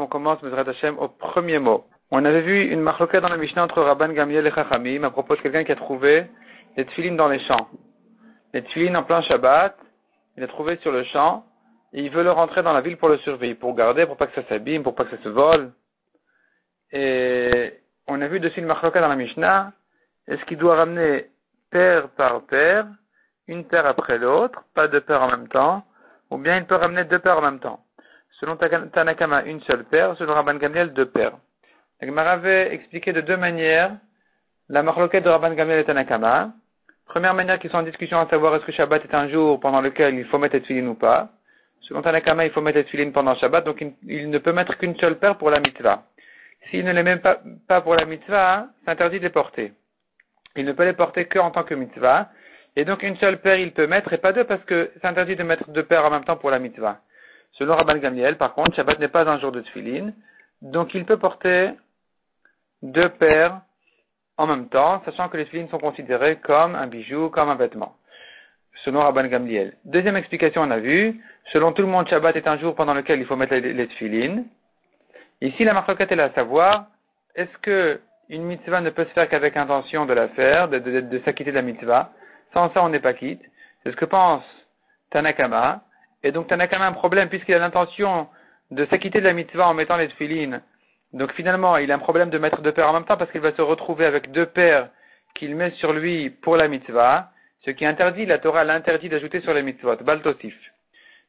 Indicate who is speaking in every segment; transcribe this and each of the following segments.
Speaker 1: on commence Hashem au premier mot. On avait vu une marloquette dans la Mishnah entre Rabban Gamiel et Chachamim à propos de quelqu'un qui a trouvé des tfilines dans les champs. Les tfilines en plein Shabbat, il a trouvé sur le champ, et il veut le rentrer dans la ville pour le surveiller, pour garder, pour pas que ça s'abîme, pour pas que ça se vole. Et on a vu dessus une marloquette dans la Mishnah, est-ce qu'il doit ramener paire par paire, une paire après l'autre, pas deux paires en même temps, ou bien il peut ramener deux paires en même temps? Selon Tanakama, une seule paire, selon Rabban Gamliel, deux paires. La avait expliqué de deux manières la marloquette de Rabban Gamliel et Tanakama. Première manière qui sont en discussion à savoir est-ce que Shabbat est un jour pendant lequel il faut mettre Tfilin ou pas. Selon Tanakama, il faut mettre Tfilin pendant Shabbat, donc il, ne peut mettre qu'une seule paire pour la mitzvah. S'il ne les met pas, pas pour la mitzvah, c'est interdit de les porter. Il ne peut les porter qu'en tant que mitzvah. Et donc une seule paire il peut mettre et pas deux parce que c'est interdit de mettre deux paires en même temps pour la mitzvah. Selon Rabban Gamliel, par contre, Shabbat n'est pas un jour de tfilin, donc il peut porter deux paires en même temps, sachant que les tfilines sont considérés comme un bijou, comme un vêtement. Selon Rabban Gamliel. Deuxième explication, on a vu, selon tout le monde, Shabbat est un jour pendant lequel il faut mettre les, tfilines. Ici, la marque est à savoir, est-ce que une mitzvah ne peut se faire qu'avec intention de la faire, de, de s'acquitter de la mitzvah? Sans ça, on n'est pas quitte. C'est ce que pense Tanakama. Et donc Tanakama a un problème puisqu'il a l'intention de s'acquitter de la mitzvah en mettant les tefilines. Donc finalement, il a un problème de mettre deux paires en même temps parce qu'il va se retrouver avec deux paires qu'il met sur lui pour la mitzvah, ce qui interdit, la Torah l'interdit d'ajouter sur les mitzvot, baltosif.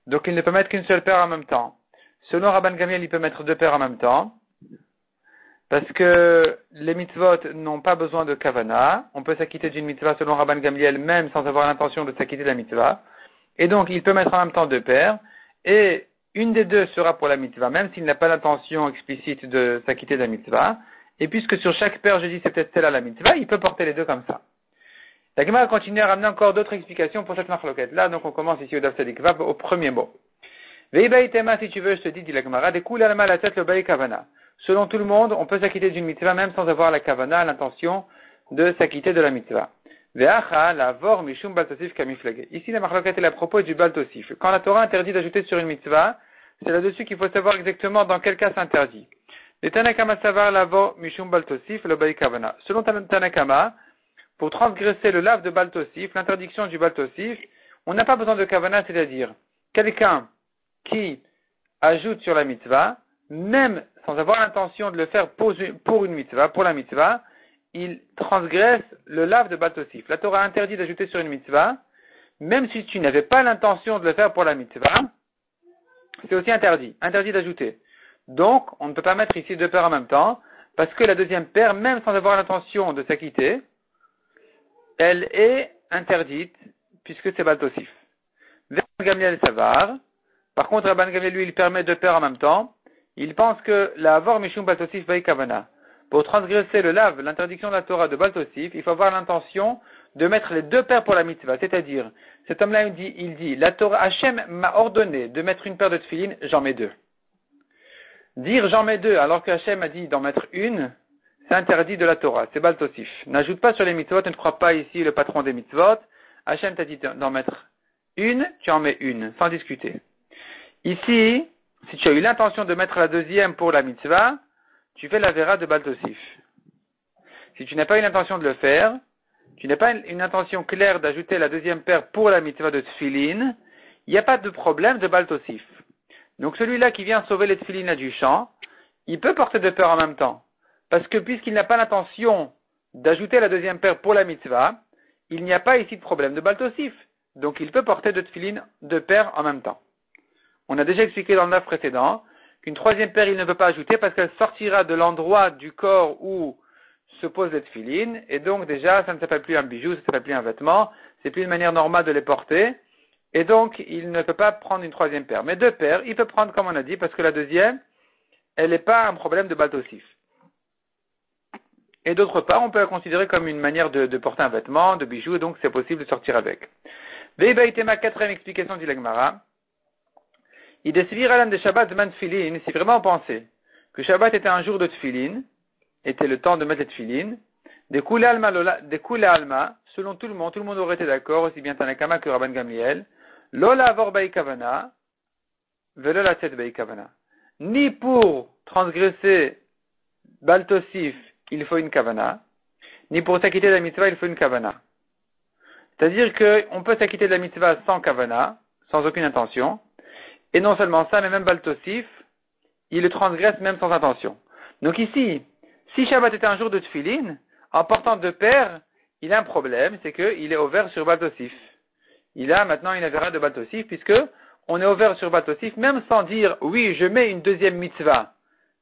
Speaker 1: Donc il ne peut mettre qu'une seule paire en même temps. Selon Rabban Gamiel, il peut mettre deux paires en même temps. Parce que les mitzvot n'ont pas besoin de kavana. On peut s'acquitter d'une mitzvah selon Rabban Gamiel même sans avoir l'intention de s'acquitter de la mitzvah. Et donc, il peut mettre en même temps deux paires, et une des deux sera pour la mitzvah, même s'il n'a pas l'intention explicite de s'acquitter de la mitzvah. Et puisque sur chaque paire, je dis c'était celle-là la mitzvah, il peut porter les deux comme ça. La Gemara continue à ramener encore d'autres explications pour cette marloquette. Là, donc on commence ici au Daf au premier mot. Veibaïtema, si tu veux, je te dis, dit la Gemara, découle à la tête le kavana. Selon tout le monde, on peut s'acquitter d'une mitzvah même sans avoir la kavana, l'intention de s'acquitter de la mitzvah. La Ici, la marloquette est à propos du baltosif. Quand la Torah interdit d'ajouter sur une mitzvah, c'est là-dessus qu'il faut savoir exactement dans quel cas c'est interdit. Les Tanakama savar lavor mishum baltosif le kavana. Selon Tanakama, pour transgresser le lave de baltosif, l'interdiction du baltosif, on n'a pas besoin de kavana, c'est-à-dire quelqu'un qui ajoute sur la mitzvah, même sans avoir l'intention de le faire pour une mitzvah, pour la mitzvah, il transgresse le lave de Baltosif. La Torah interdit d'ajouter sur une mitzvah, même si tu n'avais pas l'intention de le faire pour la mitzvah, c'est aussi interdit, interdit d'ajouter. Donc, on ne peut pas mettre ici deux paires en même temps, parce que la deuxième paire, même sans avoir l'intention de s'acquitter, elle est interdite, puisque c'est Baltosif. Gamliel Savar, par contre, Rabban Gamliel, lui, il permet deux paires en même temps, il pense que la Avor Mishum Baltosif Kavana. Pour transgresser le lave, l'interdiction de la Torah de Baltosif, il faut avoir l'intention de mettre les deux paires pour la mitzvah. C'est-à-dire, cet homme-là, il dit, il dit, la Torah, Hachem m'a ordonné de mettre une paire de tefillin, j'en mets deux. Dire j'en mets deux, alors que Hachem a dit d'en mettre une, c'est interdit de la Torah, c'est Baltosif. N'ajoute pas sur les mitzvot, ne crois pas ici le patron des mitzvot. Hachem t'a dit d'en mettre une, tu en mets une, sans discuter. Ici, si tu as eu l'intention de mettre la deuxième pour la mitzvah, tu fais la vera de Baltosif. Si tu n'as pas eu l'intention de le faire, tu n'as pas une intention claire d'ajouter la deuxième paire pour la mitzvah de Tfilin, il n'y a pas de problème de Baltosif. Donc celui-là qui vient sauver les Tfilin du champ, il peut porter deux paires en même temps. Parce que puisqu'il n'a pas l'intention d'ajouter la deuxième paire pour la mitzvah, il n'y a pas ici de problème de Baltosif. Donc il peut porter deux Tfilin, deux paires en même temps. On a déjà expliqué dans le neuf précédent qu'une troisième paire il ne peut pas ajouter parce qu'elle sortira de l'endroit du corps où se pose les tefilines, et donc déjà ça ne s'appelle plus un bijou, ça ne s'appelle plus un vêtement, c'est plus une manière normale de les porter, et donc il ne peut pas prendre une troisième paire. Mais deux paires, il peut prendre comme on a dit, parce que la deuxième, elle n'est pas un problème de baltosif. Et d'autre part, on peut la considérer comme une manière de, porter un vêtement, de bijou, et donc c'est possible de sortir avec. ma quatrième explication du Lagmara. Il de Shabbat man tfilin, si vraiment on pensait que Shabbat était un jour de tfilin, était le temps de mettre les tfilin, des alma, alma, selon tout le monde, tout le monde aurait été d'accord, aussi bien Tanakama que Rabban Gamliel, lola avor kavana, velo la kavana. Ni pour transgresser baltosif, il faut une kavana, ni pour s'acquitter de la mitzvah, il faut une kavana. C'est-à-dire qu'on peut s'acquitter de la mitzvah sans kavana, sans aucune intention, et non seulement ça, mais même baltosif, il le transgresse même sans intention. Donc ici, si Shabbat était un jour de tfilin, en portant deux paires, il a un problème, c'est qu'il est ouvert sur baltosif. Il a maintenant une avéra de baltosif, puisque on est ouvert sur baltosif, même sans dire oui, je mets une deuxième mitzvah,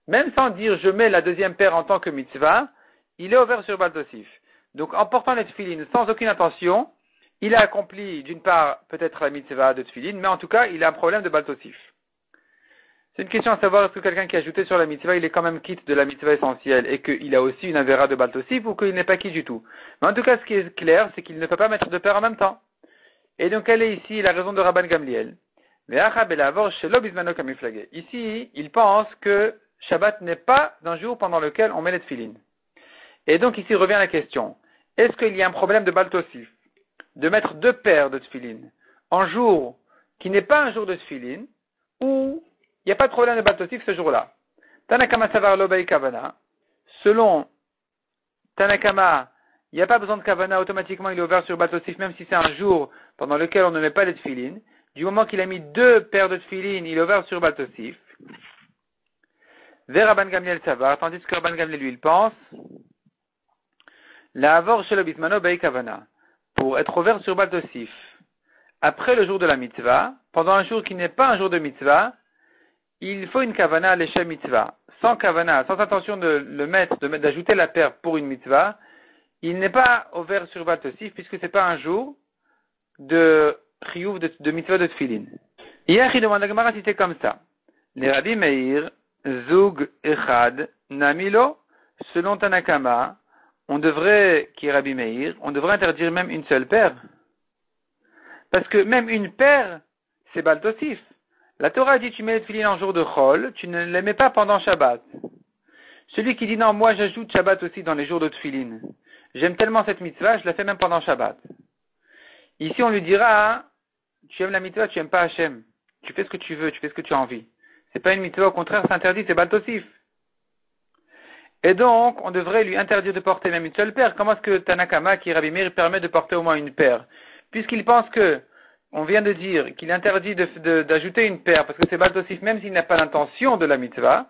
Speaker 1: même sans dire je mets la deuxième paire en tant que mitzvah, il est ouvert sur baltosif. Donc en portant les tfilin sans aucune intention, il a accompli d'une part peut-être la mitzvah de tfilin, mais en tout cas il a un problème de baltosif. C'est une question à savoir est-ce que quelqu'un qui a ajouté sur la mitzvah, il est quand même quitte de la mitzvah essentielle et qu'il a aussi une avéra de baltosif ou qu'il n'est pas quitte du tout? Mais en tout cas, ce qui est clair, c'est qu'il ne peut pas mettre de paire en même temps. Et donc, quelle est ici la raison de Rabban Gamliel Ici, il pense que Shabbat n'est pas un jour pendant lequel on met les tfilines. Et donc, ici revient la question. Est-ce qu'il y a un problème de baltosif? De mettre deux paires de tfilines en jour qui n'est pas un jour de tfilines ou il n'y a pas de problème de baltosif ce jour-là. Tanakama Savar Lobay Kavana. Selon Tanakama, il n'y a pas besoin de Kavana, automatiquement il est ouvert sur baltosif, même si c'est un jour pendant lequel on ne met pas les tfilines. Du moment qu'il a mis deux paires de tfilines, il est ouvert sur baltosif. Vers Rabban Gamliel Savar, tandis que Rabban Gamliel lui il pense, la Avor Shelobitmano Bay Kavana, pour être ouvert sur baltosif. Après le jour de la mitzvah, pendant un jour qui n'est pas un jour de mitzvah, il faut une kavana à l'échelle mitzvah. Sans kavana, sans intention de le mettre, d'ajouter la paire pour une mitzvah, il n'est pas ouvert sur Baltosif puisque c'est pas un jour de chiyuv de, de, mitzvah de tfilin. Hier, il demande à Gemara si c'est comme ça. Les Rabbi Meir, Zug Echad, Namilo, selon Tanakama, on devrait, qui on devrait interdire même une seule paire. Parce que même une paire, c'est Baltosif. La Torah dit tu mets les filines en jour de Chol, tu ne les pas pendant Shabbat. Celui qui dit non, moi j'ajoute Shabbat aussi dans les jours de Tfilin. J'aime tellement cette mitzvah, je la fais même pendant Shabbat. Ici on lui dira, tu aimes la mitzvah, tu aimes pas Hachem. Tu fais ce que tu veux, tu fais ce que tu as envie. C'est pas une mitzvah, au contraire, c'est interdit, c'est baltosif. Et donc, on devrait lui interdire de porter même une seule paire. Comment est-ce que Tanakama, qui est Rabbi permet de porter au moins une paire? Puisqu'il pense que on vient de dire qu'il interdit d'ajouter une paire parce que c'est baltosif même s'il n'a pas l'intention de la mitzvah,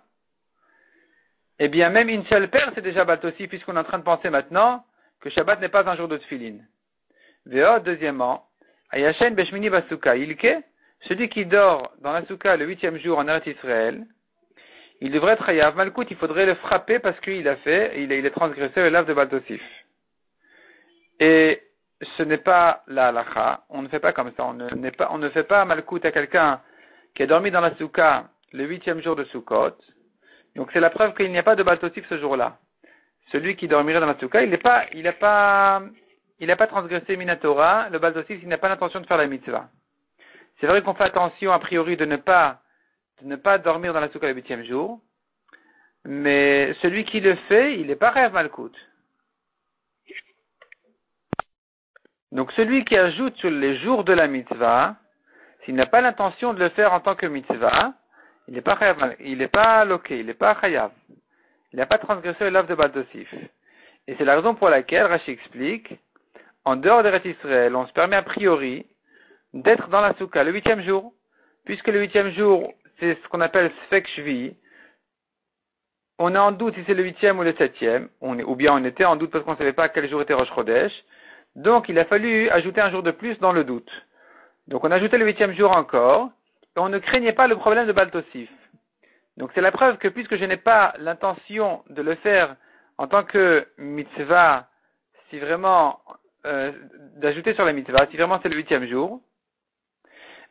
Speaker 1: eh bien même une seule paire c'est déjà baltosif puisqu'on est en train de penser maintenant que Shabbat n'est pas un jour de. Veo, deuxièmement, Ayashen Beshmini Basuka, Ilke, celui qui dort dans la souka le huitième jour en Eretz Israël, il devrait être Hayav Malkout, il faudrait le frapper parce qu'il a fait, il, il est transgressé le lave de Baltosif. Et ce n'est pas la halacha, on ne fait pas comme ça, on ne, fait pas malkout à quelqu'un qui a dormi dans la souka le huitième jour de Sukkot. Donc c'est la preuve qu'il n'y a pas de baltosif ce jour-là. Celui qui dormirait dans la souka, il n'est pas, il n'a pas, il n'a pas transgressé Minatora, le baltosif, il n'a pas l'intention de faire la mitzvah. C'est vrai qu'on fait attention a priori de ne pas, de ne pas dormir dans la souka le huitième jour, mais celui qui le fait, il n'est pas rêve malkout. Donc celui qui ajoute sur les jours de la mitzvah, s'il n'a pas l'intention de le faire en tant que mitzvah, il n'est pas il n'est pas loqué, il n'est pas chayav. Il n'a pas transgressé l'œuvre de Baldosif. Et c'est la raison pour laquelle Rashi explique, en dehors de Israël, on se permet a priori d'être dans la soukha le huitième jour, puisque le huitième jour, c'est ce qu'on appelle Sfek. On est en doute si c'est le huitième ou le septième, ou bien on était en doute parce qu'on ne savait pas quel jour était Rosh Chodesh. Donc il a fallu ajouter un jour de plus dans le doute. Donc on a ajouté le huitième jour encore, et on ne craignait pas le problème de Baltosif. Donc c'est la preuve que puisque je n'ai pas l'intention de le faire en tant que mitzvah, si vraiment euh, d'ajouter sur la mitzvah, si vraiment c'est le huitième jour,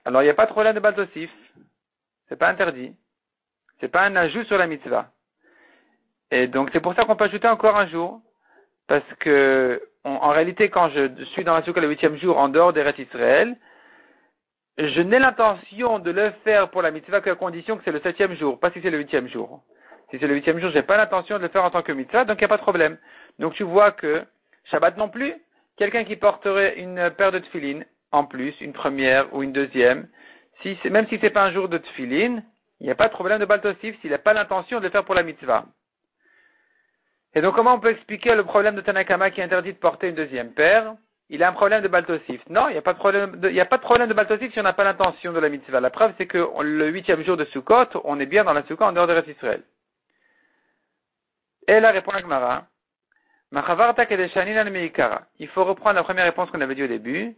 Speaker 1: alors il n'y a pas de problème de Baltosif. C'est pas interdit. C'est pas un ajout sur la mitzvah. Et donc c'est pour ça qu'on peut ajouter encore un jour, parce que en réalité, quand je suis dans la soukha le huitième jour en dehors des Israël, je n'ai l'intention de le faire pour la mitzvah qu'à condition que c'est le septième jour, pas si c'est le huitième jour. Si c'est le huitième jour, je n'ai pas l'intention de le faire en tant que mitzvah, donc il n'y a pas de problème. Donc tu vois que Shabbat non plus, quelqu'un qui porterait une paire de tefillin en plus, une première ou une deuxième, même si c'est pas un jour de tfilin, il n'y a pas de problème de baltosif s'il n'a pas l'intention de le faire pour la mitzvah. Et donc, comment on peut expliquer le problème de Tanakama qui interdit de porter une deuxième paire? Il a un problème de baltosif. Non, il n'y a pas de problème de, de baltosif si on n'a pas l'intention de la mitzvah. La preuve, c'est que le huitième jour de Sukkot, on est bien dans la Sukkot en dehors de Israël. Et là, répond Agmara. Il faut reprendre la première réponse qu'on avait dit au début,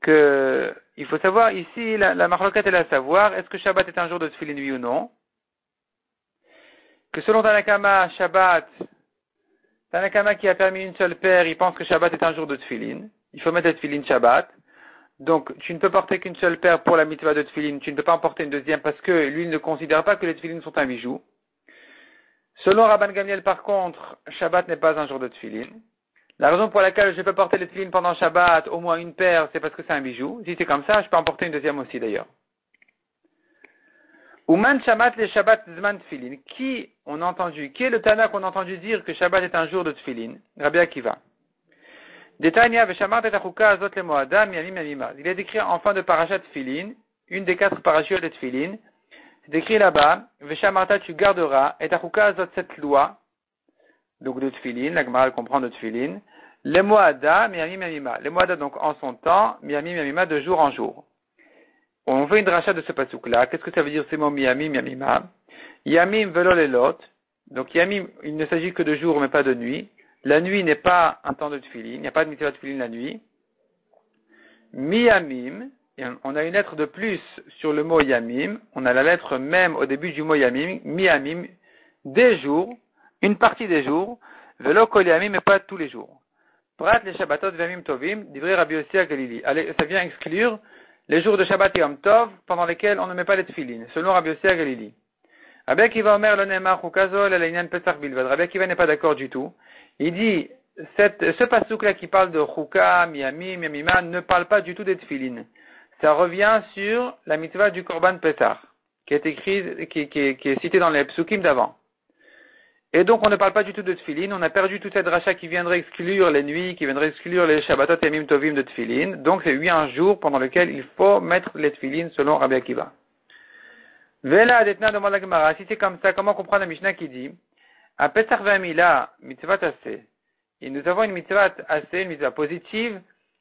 Speaker 1: que il faut savoir ici, la, la est à savoir, est-ce que Shabbat est un jour de tefillin, oui ou non? Que selon Tanakama, Shabbat, Tanakama qui a permis une seule paire, il pense que Shabbat est un jour de tefillin. Il faut mettre le tefillin Shabbat. Donc, tu ne peux porter qu'une seule paire pour la mitzvah de tefillin. Tu ne peux pas en porter une deuxième parce que lui, il ne considère pas que les tefillin sont un bijou. Selon Rabban Gamliel, par contre, Shabbat n'est pas un jour de tefillin. La raison pour laquelle je peux porter les tefillin pendant Shabbat, au moins une paire, c'est parce que c'est un bijou. Si c'est comme ça, je peux en porter une deuxième aussi d'ailleurs. Ouman Shamat les Shabbat Zman Tfilin. Qui on a entendu, qui est le Tana qu'on a entendu dire que Shabbat est un jour de Tfilin? Rabbi Akiva. Azot. Il est décrit en fin de parachat Tfilin, une des quatre parachutes de Tfilin, c'est écrit là-bas, Veshamarta, tu garderas, et Achuka cette loi, donc de Tfilin, la Gemara comprend de Tfilin, les Moada, Miami Miamima. Les Moada, donc en son temps, Miami Miamima, de jour en jour. On fait une rachat de ce pasouk-là. Qu'est-ce que ça veut dire ces mots Miami Miamima? Yamim velo lelot. Donc Yamim, il ne s'agit que de jour, mais pas de nuit. La nuit n'est pas un temps de Tfilin, il n'y a pas de mitzvah de la nuit. Miamim, on a une lettre de plus sur le mot yamim. On a la lettre même au début du mot yamim, mi-yamim, des jours, une partie des jours, velo mais pas tous les jours. Prat les Shabbatot v'yamim tovim, Rabbi Yossi Galili. Ça vient exclure les jours de Shabbat et Yom Tov, pendant lesquels on ne met pas les tefillin, selon Rabbi Yossi Galili. Rabbi Akiva Omer le Neymar Alainian Pesach Bilvad. Rabbi Akiva n'est pas d'accord du tout. Il dit, ce pasouk là qui parle de Chuka, Miami, Miamima, ne parle pas du tout des tefillin ça revient sur la mitzvah du Korban Pessah, qui est écrit, qui, est cité dans les psukim d'avant. Et donc, on ne parle pas du tout de tfilin. On a perdu toute cette rachat qui viendrait exclure les nuits, qui viendrait exclure les shabbatot et mim tovim de tfilin. Donc, c'est huit un jour pendant lequel il faut mettre les tfilin selon Rabbi Akiva. Vela adetna demande la Gemara. Si c'est comme ça, comment comprendre la Mishnah qui dit, à Pesach Vamila, mitzvah assez. Et nous avons une mitzvah assez, une mitzvah positive,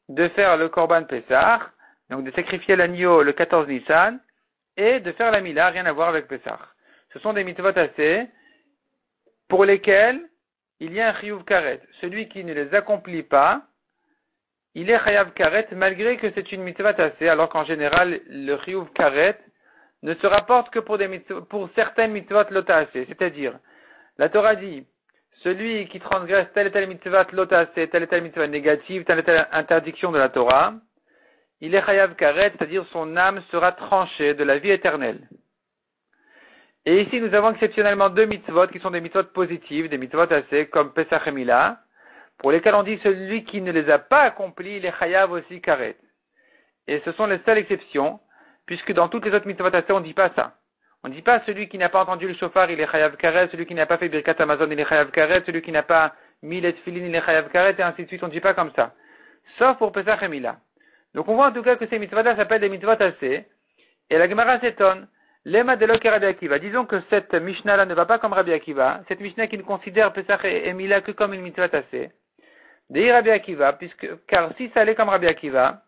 Speaker 1: de faire le Korban Pesach, donc de sacrifier l'agneau le 14 Nissan, et de faire la Mila, rien à voir avec Pessah. Ce sont des mitzvot assez pour lesquels il y a un chiyuv karet. Celui qui ne les accomplit pas, il est chayav karet malgré que c'est une mitzvah assez, alors qu'en général, le chiyuv karet ne se rapporte que pour, des pour certaines mitzvot. C'est-à-dire, la Torah dit, celui qui transgresse telle et telle mitzvah assez, telle et telle mitzvah négative, telle et telle interdiction de la Torah, il est chayav karet, c'est-à-dire son âme sera tranchée de la vie éternelle. Et ici, nous avons exceptionnellement deux mitzvot qui sont des mitzvot positives, des mitzvot assez, comme Pesach et pour lesquels on dit celui qui ne les a pas accomplis, il est chayav aussi karet. Et ce sont les seules exceptions, puisque dans toutes les autres mitzvot assez, on ne dit pas ça. On ne dit pas celui qui n'a pas entendu le chauffard, il est chayav karet, celui qui n'a pas fait birkat Amazon, il est chayav karet, celui qui n'a pas mis les filines, il est chayav karet, et ainsi de suite, on ne dit pas comme ça. Sauf pour Pesach et. Donc on voit en tout cas que ces mitzvot-là s'appellent des mitzvot assez. Et la Gemara s'étonne. Lema de Rabbi Akiva. Disons que cette Mishnah-là ne va pas comme Rabbi Akiva. Cette Mishnah qui ne considère Pesach et Mila que comme une mitzvah assez. De Rabbi Akiva, puisque, car si ça allait comme Rabbi Akiva,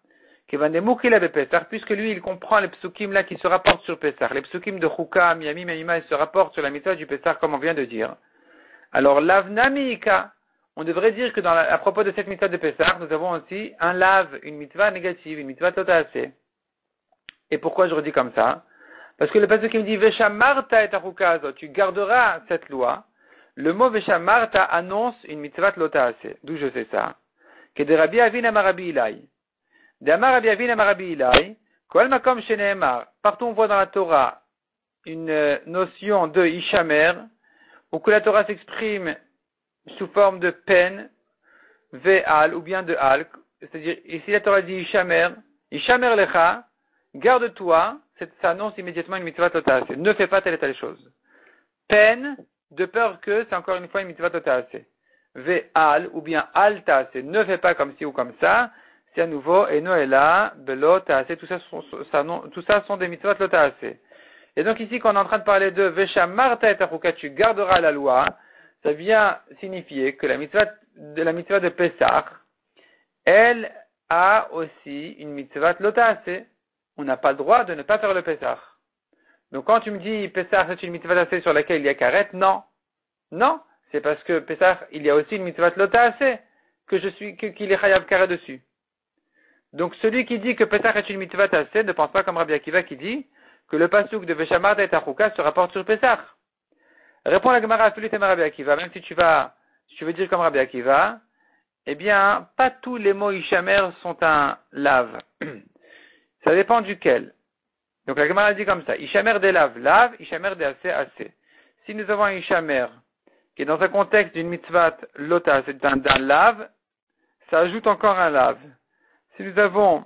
Speaker 1: Pesach, puisque lui, il comprend les psukim là qui se rapportent sur Pesach. Les psukim de Chouka, Miami, ils se rapportent sur la mitzvah du Pesach, comme on vient de dire. Alors, l'avnamika, on devrait dire que dans à propos de cette mitzvah de Pessah, nous avons aussi un lave, une mitzvah négative, une mitzvah totassée. Et pourquoi je redis comme ça? Parce que le passage qui me dit Veshamarta et tu garderas cette loi. Le mot Veshamarta annonce une mitzvah lotaase. D'où je sais ça? Que de Rabbi Avin Amarabi Ilai. De Amarabi Avin Amarabi Ilai. Kol Makom Sheneemar. Partout on voit dans la Torah une notion de Ishamer, où que la Torah s'exprime sous forme de peine, ve'al, ou bien de al, c'est-à-dire, ici la Torah dit Ishamer, Ishamer lecha, garde-toi, ça annonce immédiatement une mitzvah totale. Ne fais pas telle et telle chose. Peine, de peur que, c'est encore une fois une mitzvah totale. Ve'al, ou bien c'est ne fais pas comme ci ou comme ça, c'est à nouveau, et Noëlla, Belo, tout ça, sont, tout ça sont des mitzvot Lotaase. Et donc ici, quand on est en train de parler de Veshamarta et tu garderas la loi, ça vient signifier que la mitzvah de la mitzvah de Pessah, elle a aussi une mitzvah Lotaase. On n'a pas le droit de ne pas faire le Pessah. Donc quand tu me dis Pessah c'est une mitzvah assez sur laquelle il y a karet, non. Non, c'est parce que Pessah, il y a aussi une mitzvah Lotaase que je suis, qu'il est chayav karet dessus. Donc celui qui dit que Pessah est une mitzvah assez ne pense pas comme Rabbi Akiva qui dit que le pasuk de Veshamar et Achuka se rapporte sur Pessah. Réponds la Gemara à Rabbi Akiva, même si tu vas, tu veux dire comme Rabbi Akiva, eh bien, pas tous les mots Ishamer sont un lave. Ça dépend duquel. Donc la Gemara dit comme ça, Ishamer des lave, lave, Ishamer des assez, assez. Si nous avons un Ishamer qui est dans un contexte d'une mitzvah lota, c'est d'un lave, ça ajoute encore un lave si nous avons,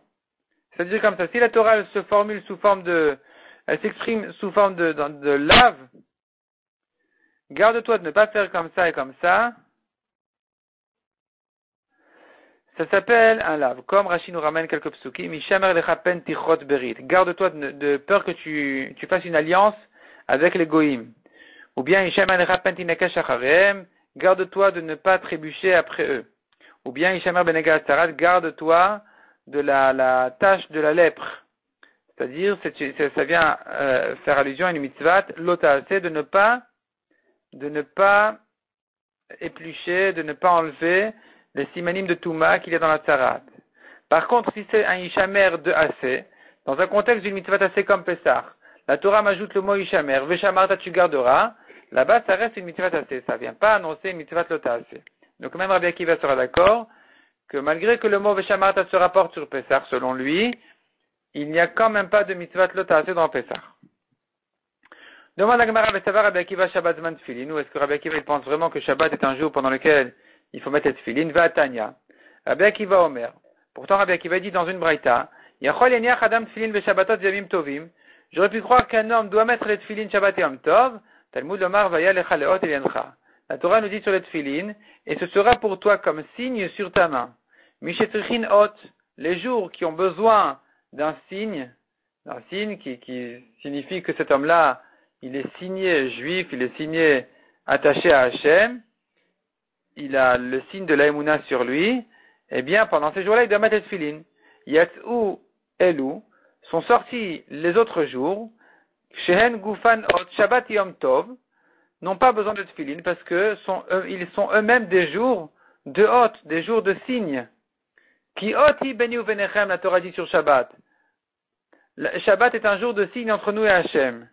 Speaker 1: c'est-à-dire comme ça, si la Torah se formule sous forme de, elle s'exprime sous forme de, de, lave, garde-toi de ne pas faire comme ça et comme ça. Ça s'appelle un lave. Comme Rachid nous ramène quelques psukim, berit. Garde-toi de, peur que tu, tu fasses une alliance avec les goïms. Ou bien, garde-toi de ne pas trébucher après eux. Ou bien, Ishamer Benegastarat, garde-toi de la, la tâche de la lèpre. C'est-à-dire, ça vient euh, faire allusion à une mitzvah, c'est de ne pas, de ne pas éplucher, de ne pas enlever les simanim de Touma qu'il a dans la tsarat. Par contre, si c'est un ishamer de assez, dans un contexte d'une mitzvah comme Pessah, la Torah m'ajoute le mot ishamer, veshamarta tu garderas, là-bas ça reste une mitzvah ça vient pas annoncer une mitzvah lota Donc même Rabbi Akiva sera d'accord que malgré que le mot Veshamarta se rapporte sur Pessah, selon lui, il n'y a quand même pas de mitzvah lotase dans Pessah. Demande à Gemara Rabbi Akiva Shabbat Zman Tfilin, ou est-ce que Rabbi Akiva pense vraiment que Shabbat est un jour pendant lequel il faut mettre Tfilin, va à Tanya. Rabbi Akiva Omer. Pourtant Rabbi Akiva dit dans une braïta, Tovim. J'aurais pu croire qu'un homme doit mettre les Tfilin Shabbat Yom Tov, Talmud Omar Vaya Lecha Leot Eliancha. La Torah nous dit sur les tfilin, et ce sera pour toi comme signe sur ta main. Mishetrichin hot, les jours qui ont besoin d'un signe, d'un signe qui, qui signifie que cet homme-là, il est signé juif, il est signé attaché à Hachem, il a le signe de l'Aïmouna sur lui, eh bien, pendant ces jours-là, il doit mettre les tfilin. Yatzou Elou sont sortis les autres jours, Shehen Gufan Hot Shabbat Yom Tov, n'ont pas besoin de tefillin parce que sont, ils sont eux-mêmes des jours de hôte, des jours de signes. Qui oti beni venechem, la Torah dit sur Shabbat. Shabbat est un jour de signe entre nous et Hachem.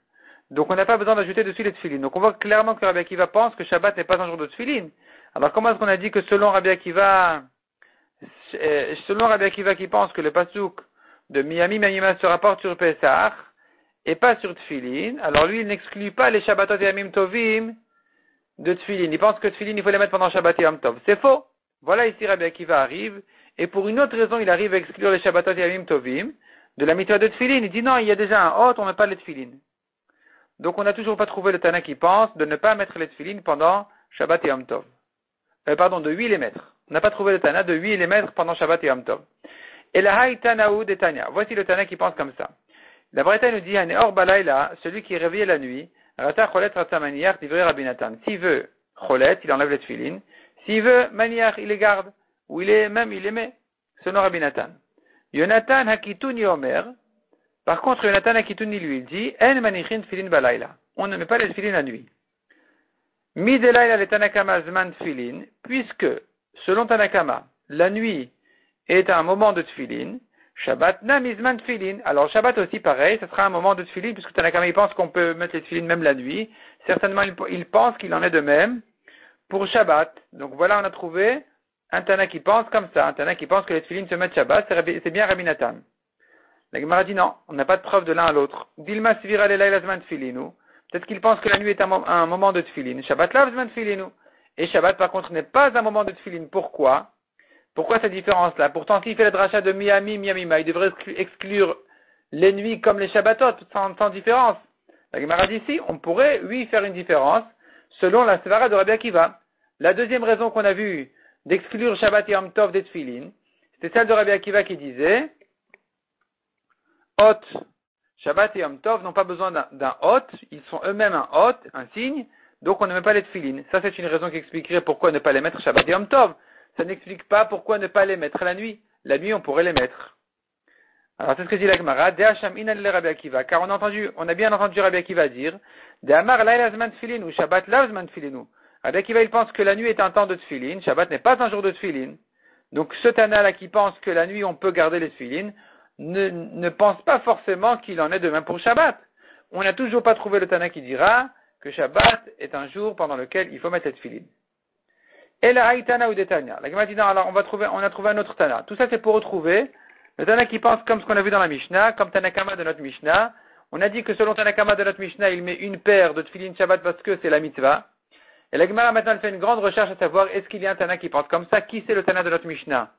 Speaker 1: Donc on n'a pas besoin d'ajouter dessus les tefillin. Donc on voit clairement que Rabbi Akiva pense que Shabbat n'est pas un jour de tefillin. Alors comment est-ce qu'on a dit que selon Rabbi Akiva, euh, selon Rabbi Akiva qui pense que le pasuk de Miami Mayima se rapporte sur Pesach, et pas sur Tfilin, alors lui, il n'exclut pas les Shabbatot et Amim Tovim de Tfilin. Il pense que Tfilin, il faut les mettre pendant Shabbat et Yom Tov. C'est faux. Voilà ici Rabbi Akiva arrive, et pour une autre raison, il arrive à exclure les Shabbatot et Amim Tovim de la mitzvah de Tfilin. Il dit non, il y a déjà un hôte, on n'a pas les Tfilin. Donc on n'a toujours pas trouvé le Tana qui pense de ne pas mettre les Tfilin pendant Shabbat et Yom Tov. Euh, pardon, de 8 les mettre. On n'a pas trouvé le Tana de 8 les mettre pendant Shabbat et Yom Tov. Et la Haï Tanaou de Tanya. Voici le Tana qui pense comme ça. La Bretagne nous dit, Or Balaïla, celui qui est la nuit, Rata Cholet Rata Maniach, divrei Rabinatan. S'il veut Cholet, il enlève les tefilin. S'il veut Maniach, il les garde. Ou il est, même, il les met. Selon Rabinatan. Yonatan Hakituni Omer. Par contre, Yonatan Hakituni lui, il dit, En Manichin Balaïla. On ne met pas les tefilin la nuit. Tfilin, puisque, selon Tanakama, la nuit est un moment de tefilin, Shabbat namizman tfilin. Alors Shabbat aussi pareil, ce sera un moment de tfilin puisque Tanakama il pense qu'on peut mettre les tfilin même la nuit. Certainement il, pense qu'il en est de même pour Shabbat. Donc voilà on a trouvé un Tana qui pense comme ça, un Tana qui pense que les tfilin se mettent Shabbat, c'est bien Rabbi Nathan. La Gemara dit non, on n'a pas de preuve de l'un à l'autre. Dilma svira tfilinu. Peut-être qu'il pense que la nuit est un, moment de tfilin. Shabbat lavzman tfilinu. Et Shabbat par contre n'est pas un moment de tfilin. Pourquoi? Pourquoi cette différence-là? Pourtant, s'il fait le drachat de Miami, Miami, il devrait exclure les nuits comme les Shabbatot, sans, différence. La Gemara dit ici, on pourrait, oui, faire une différence selon la Svara de Rabbi Akiva. La deuxième raison qu'on a vue d'exclure Shabbat et Yom Tov des Tfilin, C'était celle de Rabbi Akiva qui disait, Shabbat et Yom Tov n'ont pas besoin d'un hôte, ils sont eux-mêmes un hôte, un signe, donc on ne met pas les tefilines. Ça c'est une raison qui expliquerait pourquoi ne pas les mettre Shabbat et Yom Tov. Ça n'explique pas pourquoi ne pas les mettre la nuit. La nuit on pourrait les mettre. Alors c'est ce que dit la Gemara, Rabbi Akiva, car on a entendu, on a bien entendu Rabbi Akiva dire, De Amar Tfilin ou Shabbat Lazman Tfilinu. Rabbi Akiva il pense que la nuit est un temps de Tfilin, Shabbat n'est pas un jour de Tfilin. Donc ce Tana là qui pense que la nuit on peut garder les Tfilin, ne, ne pense pas forcément qu'il en est de même pour Shabbat. On n'a toujours pas trouvé le Tana qui dira que Shabbat est un jour pendant lequel il faut mettre cette filine. Et la Haïtana ou Tana. La Gemara dit non, alors on va trouver, on a trouvé un autre Tana. Tout ça c'est pour retrouver le Tana qui pense comme ce qu'on a vu dans la Mishnah, comme Tanakama de notre Mishnah. On a dit que selon Tanakama de notre Mishnah, il met une paire de tefillin Shabbat parce que c'est la mitzvah. Et la Gemara maintenant fait une grande recherche à savoir est-ce qu'il y a un Tana qui pense comme ça, qui c'est le Tana de notre Mishnah?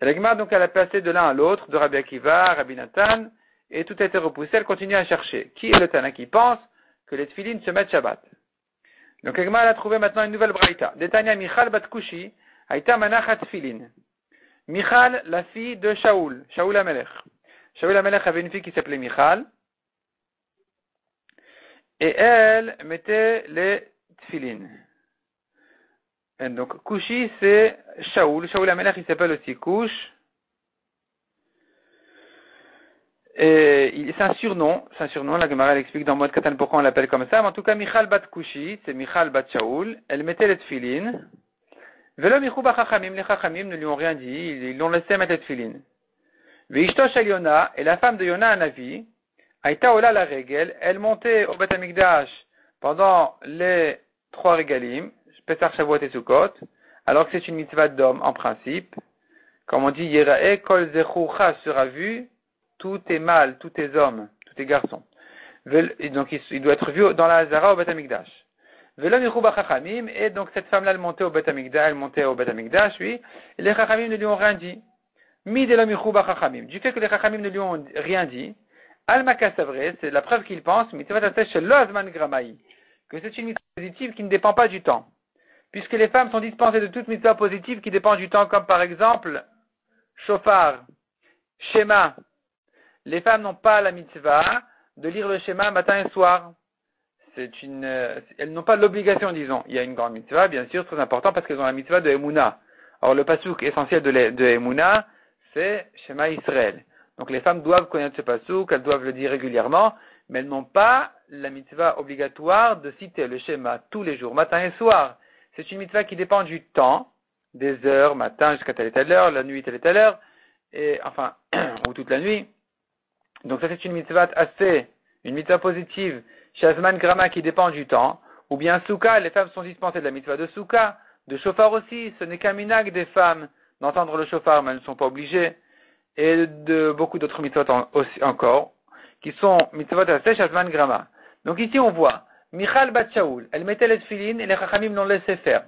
Speaker 1: Et la donc, elle a placé de l'un à l'autre, de Rabbi Akiva, Rabbi Nathan, et tout a été repoussé, elle continue à chercher. Qui est le Tana qui pense que les tfilines se mettent Shabbat? Donc, la a trouvé maintenant une nouvelle braïta. Detania Michal Batkushi, Aïta Manachat Tfilin. Michal, la fille de Shaoul, Shaoul Amelech. Shaoul Amelech avait une fille qui s'appelait Michal, et elle mettait les tfilines. Donc, Kushi, c'est Shaoul. Shaoul Amelech, il s'appelle aussi Kush. Et c'est un surnom, c'est un surnom, la Gemara explique dans Mode Katan pourquoi on l'appelle comme ça, mais en tout cas, Michal Bat Kushi, c'est Michal Bat Shaoul, elle mettait les tfilines. Velo Michou Chachamim, les Chachamim ne lui ont rien dit, ils l'ont laissé mettre les tfilines. Veishto Yona, et la femme de Yona Anavi, Aïta Ola la règle, elle montait au Beth pendant les trois régalim, Pesach, Shavuot et alors que c'est une mitzvah d'homme en principe. Comme on dit, Yerae kol zechucha sera vu, tous tes mâles, tous tes hommes, tous tes garçons. donc il, doit être vu dans la Hazara au Beth Amikdash. Et donc cette femme-là, elle montait au Beth Amikdash, elle montait au oui, et les Chachamim ne lui ont rien dit. Du fait que les Chachamim ne lui ont rien dit, Alma Kasavre, c'est la preuve qu'il pense, que c'est une mitzvah positive qui ne dépend pas du temps puisque les femmes sont dispensées de toute mitzvah positive qui dépend du temps, comme par exemple, chauffard, schéma. Les femmes n'ont pas la mitzvah de lire le schéma matin et soir. C'est une, elles n'ont pas l'obligation, disons. Il y a une grande mitzvah, bien sûr, très important, parce qu'elles ont la mitzvah de Emouna. Alors, le pasouk essentiel de, de c'est Shema Israël. Donc, les femmes doivent connaître ce pasouk, elles doivent le dire régulièrement, mais elles n'ont pas la mitzvah obligatoire de citer le schéma tous les jours, matin et soir. C'est une mitzvah qui dépend du temps, des heures, matin jusqu'à telle et telle heure, la nuit telle et telle heure, et enfin, ou toute la nuit. Donc ça c'est une mitzvah assez, une mitzvah positive, Shazman Grama qui dépend du temps, ou bien Souka, les femmes sont dispensées de la mitzvah de Souka, de chauffard aussi, ce n'est qu'un minag des femmes d'entendre le chauffard, mais elles ne sont pas obligées, et de beaucoup d'autres mitzvot aussi encore, qui sont mitzvot assez Shazman Grama. Donc ici on voit Michal Bat elle mettait les tefilines et les Chachamim l'ont laissé faire.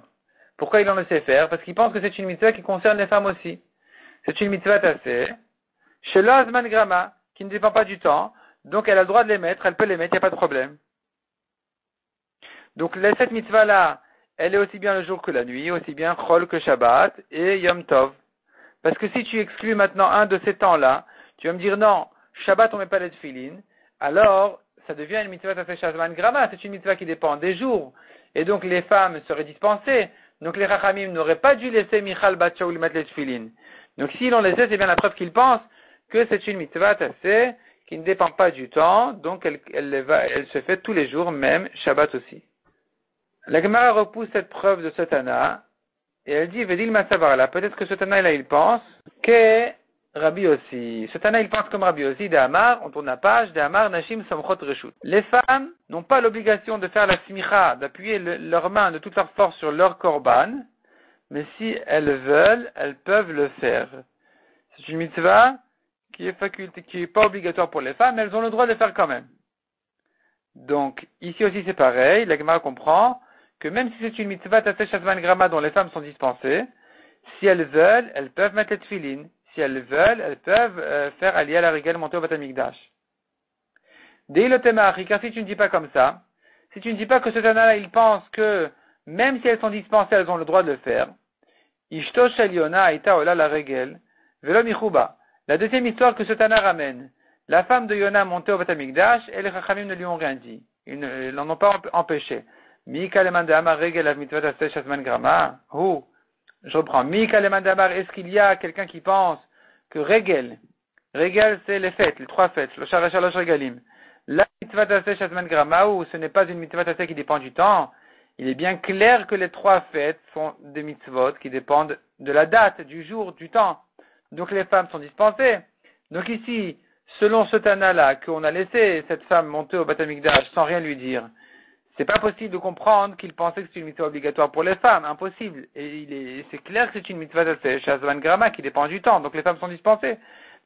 Speaker 1: Pourquoi ils l'ont laissé faire? Parce qu'ils pensent que c'est une mitzvah qui concerne les femmes aussi. C'est une mitzvah tassée. Chez Lazman Grama, qui ne dépend pas du temps, donc elle a le droit de les mettre, elle peut les mettre, il n'y a pas de problème. Donc cette mitzvah-là, elle est aussi bien le jour que la nuit, aussi bien Chol que Shabbat et Yom Tov. Parce que si tu exclus maintenant un de ces temps-là, tu vas me dire non, Shabbat on met pas les tefilines, alors ça devient une mitzvah Shazman Grama, c'est une mitzvah qui dépend des jours. Et donc les femmes seraient dispensées. Donc les Rachamim n'auraient pas dû laisser Michal Batchaoul mettre les tefilin. Donc s'ils l'ont laissé, c'est bien la preuve qu'ils pensent que c'est une mitzvah tassée qui ne dépend pas du temps, donc elle, elle, se fait tous les jours, même Shabbat aussi. La Gemara repousse cette preuve de Sotana, et elle dit, Vedil Masavarla, peut-être que Sotana, là, il pense que Rabbi aussi. Ce Tana, il pense comme Rabbi aussi d'Amar, on tourne la page, d'Amar, Nashim, Samchot, Reshut. Les femmes n'ont pas l'obligation de faire la simicha, d'appuyer leurs mains de toute leur force sur leur korban, mais si elles veulent, elles peuvent le faire. C'est une mitzvah qui est faculté, qui est pas obligatoire pour les femmes, mais elles ont le droit de le faire quand même. Donc, ici aussi c'est pareil, la Gemara comprend que même si c'est une mitzvah tassé grama dont les femmes sont dispensées, si elles veulent, elles peuvent mettre les tefilines si elles veulent, elles peuvent euh, faire allier à la rigueur monter au Batamikdash. Dès le car si tu ne dis pas comme ça, si tu ne dis pas que ce Tana-là, il pense que même si elles sont dispensées, elles ont le droit de le faire, la. La deuxième histoire que ce Tana ramène. La femme de Yona montée au Batamikdash et les Chachamim ne lui ont rien dit. Ils n'en ont pas empêché. Mika regel grama. Ou, je reprends. Mika le est-ce qu'il y a quelqu'un qui pense que regel, regel c'est les fêtes, les trois fêtes, le shalosh regalim. La mitzvot shazman grama, ou ce n'est pas une mitzvot qui dépend du temps. Il est bien clair que les trois fêtes sont des mitzvot qui dépendent de la date, du jour, du temps. Donc les femmes sont dispensées. Donc ici, selon ce Tana-là, qu'on a laissé cette femme monter au Batamikdash sans rien lui dire, c'est pas possible de comprendre qu'il pensait que c'est une mitzvah obligatoire pour les femmes, impossible. Et c'est clair que c'est une mitzvah de Grama qui dépend du temps, donc les femmes sont dispensées.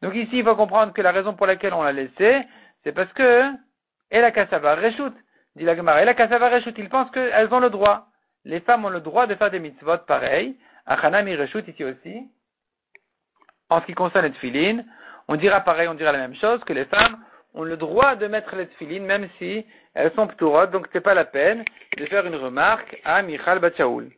Speaker 1: Donc ici, il faut comprendre que la raison pour laquelle on l'a laissé, c'est parce que, et la Kassava Reshut, dit la Gemara, et la Kassava Reshut, ils pensent qu'elles ont le droit. Les femmes ont le droit de faire des mitzvot pareilles, Achanami Reshut ici aussi. En ce qui concerne les tfilines, on dira pareil, on dira la même chose, que les femmes ont le droit de mettre les tfilines, même si elles sont pturotes, donc c'est pas la peine de faire une remarque à Michal Batchaoul.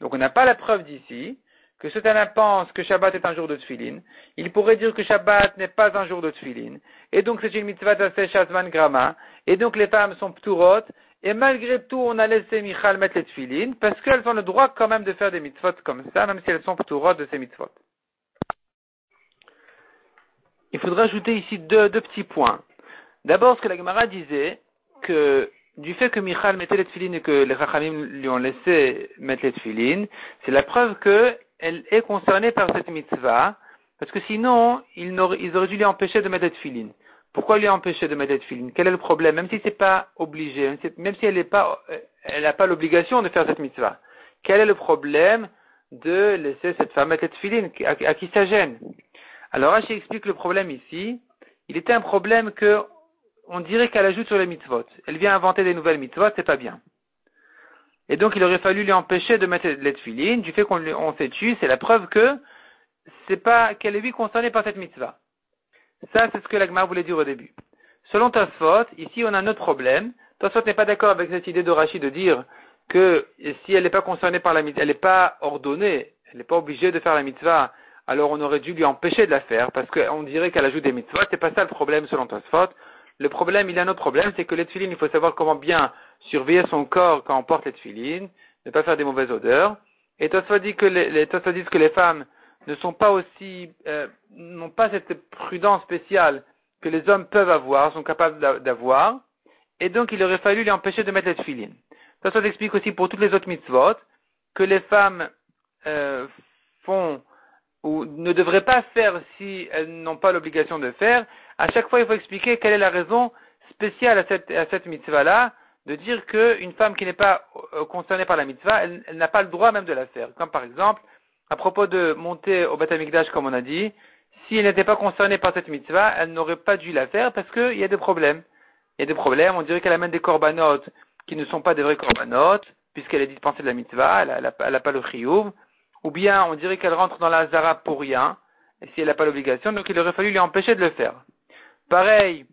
Speaker 1: Donc on n'a pas la preuve d'ici que ce Tana pense que Shabbat est un jour de tfilin. Il pourrait dire que Shabbat n'est pas un jour de tfilin. Et donc c'est une mitzvah de Shazman Grama. Et donc les femmes sont pturotes. Et malgré tout, on a laissé Michal mettre les tfilin parce qu'elles ont le droit quand même de faire des mitzvot comme ça, même si elles sont pturotes de ces mitzvot. Il faudra ajouter ici deux, petits points. D'abord, ce que la Gemara disait, que du fait que Michal mettait les et que les Rachamim lui ont laissé mettre les c'est la preuve qu'elle est concernée par cette mitzvah, parce que sinon, ils, auraient dû lui empêcher de mettre les tefilines. Pourquoi lui empêcher de mettre les Quel est le problème? Même si c'est pas obligé, même si, elle n'est n'a pas l'obligation de faire cette mitzvah. Quel est le problème de laisser cette femme mettre les tefilines à qui ça gêne? Alors Rashi explique le problème ici. Il était un problème que on dirait qu'elle ajoute sur les mitzvot. Elle vient inventer des nouvelles mitzvot, c'est pas bien. Et donc il aurait fallu lui empêcher de mettre les tefilines. Du fait qu'on s'est tué, c'est la preuve que c'est pas qu'elle est lui concernée par cette mitzvah. Ça, c'est ce que l'Agmar voulait dire au début. Selon Tosfot, ici on a un autre problème. Tosfot n'est pas d'accord avec cette idée de Rachid de dire que si elle n'est pas concernée par la mitzvah, elle n'est pas ordonnée, elle n'est pas obligée de faire la mitzvah, alors on aurait dû lui empêcher de la faire, parce qu'on dirait qu'elle ajoute des mitzvahs. C'est pas ça le problème selon Tosfot. Le problème, il y a un autre problème, c'est que les il faut savoir comment bien surveiller son corps quand on porte les tefilines, ne pas faire des mauvaises odeurs. Et Tosfot dit que les, disent que les femmes ne sont pas aussi, euh, n'ont pas cette prudence spéciale que les hommes peuvent avoir, sont capables d'avoir. Et donc, il aurait fallu les empêcher de mettre les tefilines. Tosfot explique aussi pour toutes les autres mitzvot que les femmes euh, font ou ne devraient pas faire si elles n'ont pas l'obligation de faire, à chaque fois il faut expliquer quelle est la raison spéciale à cette, mitzvah-là, de dire qu'une femme qui n'est pas euh, concernée par la mitzvah, elle, n'a pas le droit même de la faire. Comme par exemple, à propos de monter au Beth comme on a dit, si elle n'était pas concernée par cette mitzvah, elle n'aurait pas dû la faire parce qu'il y a des problèmes. Il y a des problèmes, on dirait qu'elle amène des corbanotes qui ne sont pas des vrais corbanotes, puisqu'elle est dispensée de la mitzvah, elle n'a pas le chiyuv ou bien on dirait qu'elle rentre dans la zara pour rien, et si elle n'a pas l'obligation, donc il aurait fallu lui empêcher de le faire. Pareil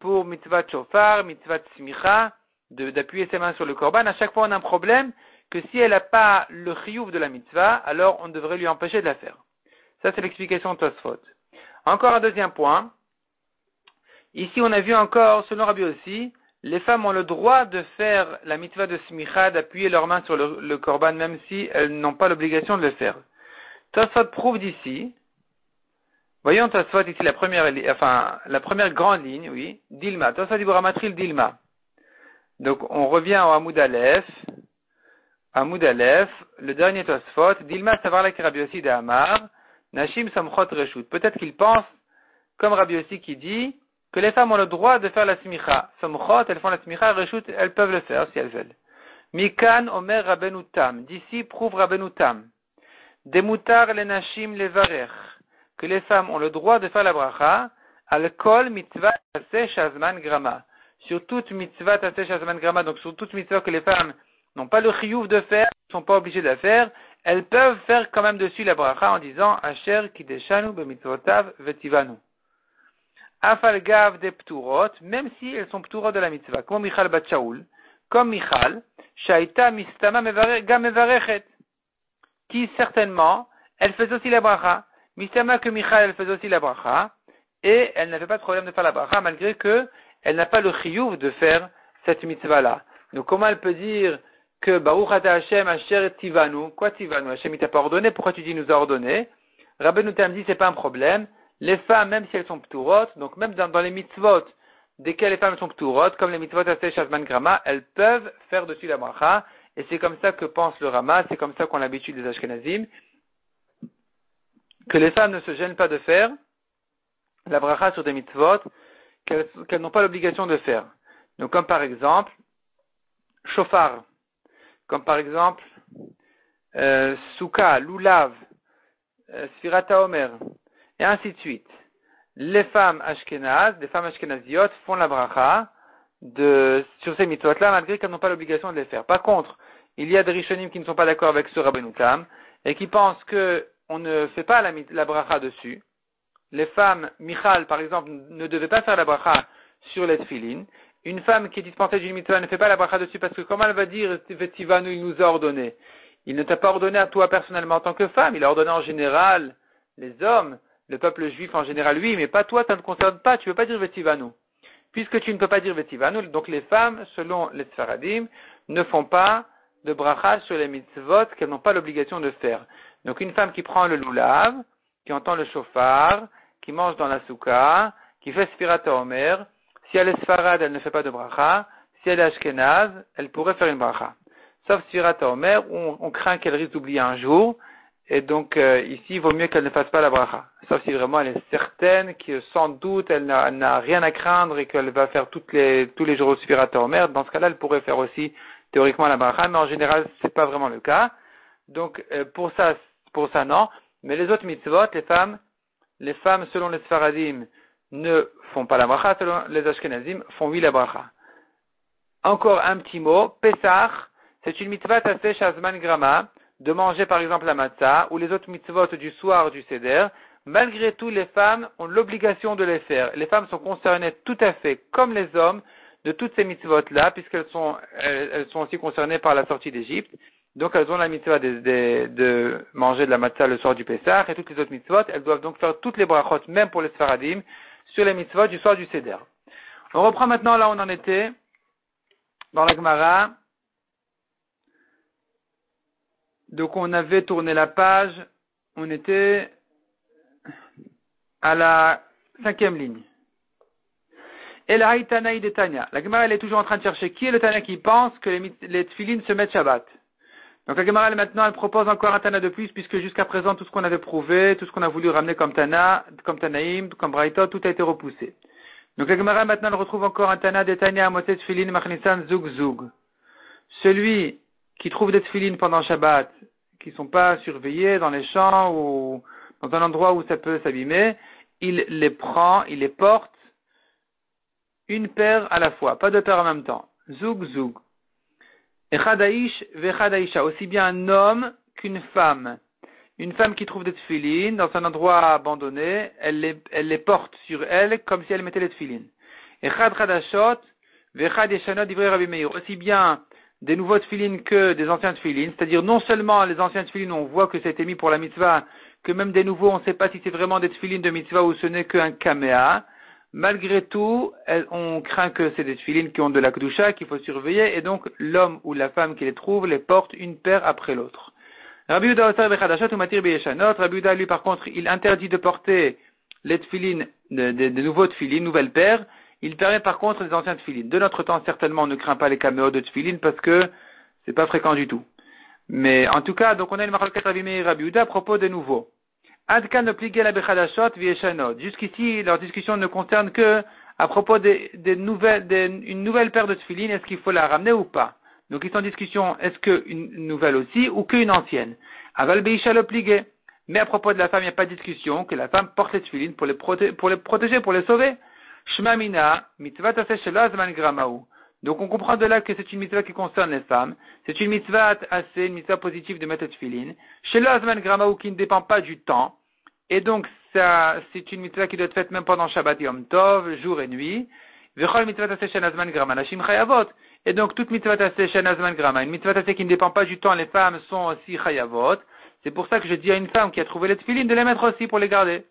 Speaker 1: pour mitzvah shofar, mitzvah smicha, d'appuyer ses mains sur le korban, à chaque fois on a un problème que si elle n'a pas le chiyuv de la mitzvah, alors on devrait lui empêcher de la faire. Ça c'est l'explication de Tosfot. Encore un deuxième point. Ici on a vu encore, selon Rabbi aussi, les femmes ont le droit de faire la mitzvah de smicha, d'appuyer leurs mains sur le, korban, même si elles n'ont pas l'obligation de le faire. Tosfot prouve d'ici, voyons Tosfot ici la première, enfin, la première grande ligne, oui, Dilma. Tosfot Ibramatril Dilma. Donc, on revient au Hamoud Aleph. Hamoud Aleph, le dernier Tosfot, Dilma savoir la Rabbi d'Amar, Nashim Samchot Reshut. Peut-être qu'il pense, comme Rabbi aussi qui dit, que les femmes ont le droit de faire la smicha. Samchot, elles font la smicha, reshut, elles peuvent le faire si elles veulent. Mikan Omer Rabbeinu Tam. D'ici prouve Rabbeinu Tam. Demutar les nashim les varer. Que les femmes ont le droit de faire la bracha. Al kol mitzvah tase shazman grama. Sur toute mitzvah tase shazman grama, donc sur toute mitzvah que les femmes n'ont pas le chiyuv de faire, ne sont pas obligées de faire, elles peuvent faire quand même dessus la bracha en disant Asher kideshanu b'mitzvotav vetivanu. Afalgav des pturot, même si elles sont pturot de la mitzvah, comme Michal Batchaoul, comme Michal, Shaita Mistama Gamevarechet, qui certainement, elle faisait aussi la bracha, Mistama que Michal, elle faisait aussi la bracha, et elle n'avait pas de problème de faire la bracha, malgré que elle n'a pas le chiyuv de faire cette mitzvah-là. Donc comment elle peut dire que Baruch Ata Hashem Asher Tivanu, quoi Tivanu? Hashem il t'a pas ordonné, pourquoi tu dis nous a ordonné? Rabbeinu Tam dit c'est pas un problème. Les femmes, même si elles sont pturot, donc même dans, les mitzvot desquelles les femmes sont pturot, comme les mitzvot Shazman Grama, elles peuvent faire dessus la bracha, et c'est comme ça que pense le Rama, c'est comme ça qu'on l'habitude des Ashkenazim, que les femmes ne se gênent pas de faire la bracha sur des mitzvot qu'elles n'ont pas l'obligation de faire. Donc comme par exemple, chauffard, comme par exemple euh, souka, loulav, euh, omer, et ainsi de suite. Les femmes ashkenazes, des femmes ashkenaziotes font la bracha de, sur ces mitzvot-là malgré qu'elles n'ont pas l'obligation de les faire. Par contre, il y a des rishonim qui ne sont pas d'accord avec ce rabbenoutam et qui pensent que on ne fait pas la, la bracha dessus. Les femmes, Michal par exemple, ne devaient pas faire la bracha sur les tfilines. Une femme qui est dispensée d'une mitzvah ne fait pas la bracha dessus parce que comment elle va dire nous il nous a ordonné Il ne t'a pas ordonné à toi personnellement en tant que femme, il a ordonné en général les hommes, le peuple juif en général, oui, mais pas toi, ça ne concerne pas, tu ne veux pas dire Vetivanu. Puisque tu ne peux pas dire Vetivanu, donc les femmes, selon les Sfaradim, ne font pas de bracha sur les mitzvot qu'elles n'ont pas l'obligation de faire. Donc une femme qui prend le loulav, qui entend le chauffard, qui mange dans la souka, qui fait spirata omer, si elle est sfarad, elle ne fait pas de bracha. Si elle est ashkenaz, elle pourrait faire une bracha. Sauf spirata omer, on, on craint qu'elle risque d'oublier un jour, et donc euh, ici, il vaut mieux qu'elle ne fasse pas la bracha. Sauf si vraiment elle est certaine que sans doute elle n'a rien à craindre et qu'elle va faire toutes les, tous les jours au spirata omer. Dans ce cas-là, elle pourrait faire aussi théoriquement la bracha, mais en général, c'est pas vraiment le cas. Donc euh, pour ça, pour ça non. Mais les autres mitzvot, les femmes, les femmes selon les sfaradim ne font pas la bracha, selon les ashkenazim font oui la bracha. Encore un petit mot, Pesach, c'est une mitzvah tassé shazman grama, de manger par exemple la matzah, ou les autres mitzvot du soir du seder, malgré tout les femmes ont l'obligation de les faire. Les femmes sont concernées tout à fait comme les hommes de toutes ces mitzvot-là, puisqu'elles sont, elles, sont aussi concernées par la sortie d'Égypte. Donc elles ont la mitzvah de, manger de la matzah le soir du Pessah, et toutes les autres mitzvot, elles doivent donc faire toutes les brachot, même pour les Sfaradim, sur les mitzvot du soir du Seder. On reprend maintenant là où on en était, dans la Gemara. Donc on avait tourné la page, on était à la cinquième ligne. Et la Haïtanaï de Tanya. La Gemara, elle est toujours en train de chercher qui est le Tanya qui pense que les, les se mettent Shabbat. Donc la Gemara, maintenant, elle propose encore un Tana de plus, puisque jusqu'à présent, tout ce qu'on avait prouvé, tout ce qu'on a voulu ramener comme Tana, comme Tanaïm, comme Braïta, tout a été repoussé. Donc la Gemara, maintenant, elle retrouve encore un Tana de Tanya, Amotet Tfilin, Machnisan, Zug Zug. Celui qui trouve des Tfilin pendant Shabbat, qui sont pas surveillés dans les champs ou dans un endroit où ça peut s'abîmer, il les prend, il les porte une paire à la fois, pas deux paires en même temps. Zoug, zoug. Echadaïsh, vechadaïsha, aussi bien un homme qu'une femme. Une femme qui trouve des tefilines dans un endroit abandonné, elle les, elle les porte sur elle comme si elle mettait les tefilines. Echad chadashot, vechad yeshanot, Rabbi Meir. Aussi bien des nouveaux tefilines que des anciens tefilines. C'est-à-dire non seulement les anciens tefilines, on voit que été mis pour la mitzvah, que même des nouveaux, on ne sait pas si c'est vraiment des tefilines de mitzvah ou ce n'est qu'un kamea. Malgré tout, on craint que c'est des tefilines qui ont de la kedusha, qu'il faut surveiller, et donc l'homme ou la femme qui les trouve les porte une paire après l'autre. Rabbi Uda Rabbi Uda, lui, par contre, il interdit de porter les tefilines, des nouveaux tefilines, nouvelles paires. Il permet par contre les anciens tefilines. De notre temps, certainement, on ne craint pas les caméos de tefilines parce que c'est pas fréquent du tout. Mais en tout cas, donc on a une marque Rabbi Meir Rabbi Uda à propos des nouveaux. Jusqu'ici, leur discussion ne concerne que à propos des, nouvelles, une nouvelle paire de tefilines, est-ce qu'il faut la ramener ou pas? Donc ils sont en discussion, est-ce qu'une nouvelle aussi ou qu'une ancienne? Aval Mais à propos de la femme, il n'y a pas de discussion que la femme porte les tefilines pour les, pour les protéger, pour les sauver. Shmamina, mitzvah. Donc on comprend de là que c'est une mitzvah qui concerne les femmes. C'est une mitzvah assez, une mitzvah positive de mettre tefilin. Chez l'Azman Gramaou qui ne dépend pas du temps. Et donc ça, c'est une mitzvah qui doit être faite même pendant Shabbat Yom Tov, jour et nuit. Et donc toute mitzvah tassé Azman Grama, une mitzvah tassé qui ne dépend pas du temps, les femmes sont aussi chayavot. C'est pour ça que je dis à une femme qui a trouvé les tefilines de les mettre aussi pour les garder.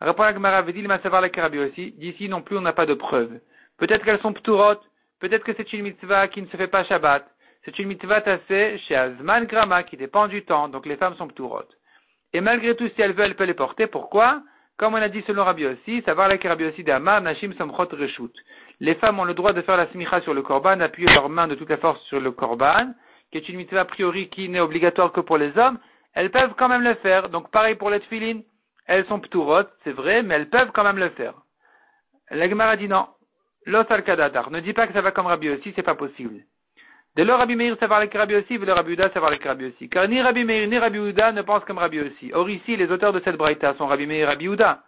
Speaker 1: Gemara, dit le savoir la Karabi aussi. D'ici non plus, on n'a pas de preuves. Peut-être qu'elles sont pturotes, peut-être que c'est une mitzvah qui ne se fait pas Shabbat. C'est une mitzvah tassée chez Azman Grama qui dépend du temps, donc les femmes sont pturotes. Et malgré tout, si elle veut, elle peut les porter. Pourquoi? Comme on a dit selon Rabbi aussi, savoir la Rabbi aussi d'Amar, Nashim Samchot Reshut. Les femmes ont le droit de faire la smicha sur le korban, appuyer leurs mains de toute la force sur le korban, qui est une mitzvah a priori qui n'est obligatoire que pour les hommes. Elles peuvent quand même le faire. Donc pareil pour les tfilines. Elles sont pturotes, c'est vrai, mais elles peuvent quand même le faire. La dit non. Los al Ne dis pas que ça va comme Rabbi aussi, c'est pas possible. De là, Rabbi Meir savoir le Rabbi aussi, le Rabbi Uda savoir le Rabbi. Car ni Rabbi Meir ni Rabbi Uda ne pensent comme Rabbi aussi. Or ici, les auteurs de cette braïta sont Rabbi Meir et Rabbi Uda.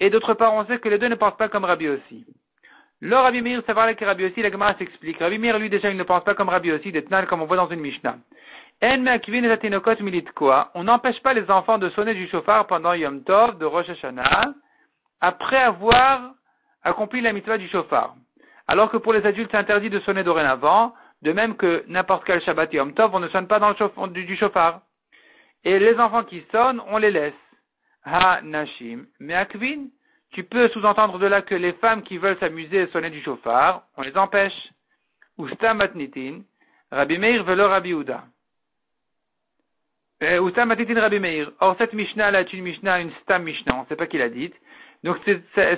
Speaker 1: Et d'autre part, on sait que les deux ne pensent pas comme Rabbi aussi. Le Rabbi Meir savoir le Rabbi aussi, la Gemara s'explique. Rabbi Meir, lui, déjà, il ne pense pas comme Rabbi aussi, d'Etnal, comme on voit dans une Mishnah. On n'empêche pas les enfants de sonner du chauffard pendant Yom Tov de Rosh Hashanah, après avoir accompli la mitzvah du chauffard. Alors que pour les adultes, c'est interdit de sonner dorénavant, de même que n'importe quel Shabbat Yom Tov, on ne sonne pas dans le du, chauffard. Et les enfants qui sonnent, on les laisse. Ha Nashim, Meakvin. Tu peux sous-entendre de là que les femmes qui veulent s'amuser et sonner du chauffard, on les empêche. Usta Matnitin, Rabbi Meir velo Rabbi Uda. Usta Matnitin Rabbi Meir. Or, cette Mishnah là est une Mishnah, une Stam Mishnah, on ne sait pas qui l'a dite. Donc,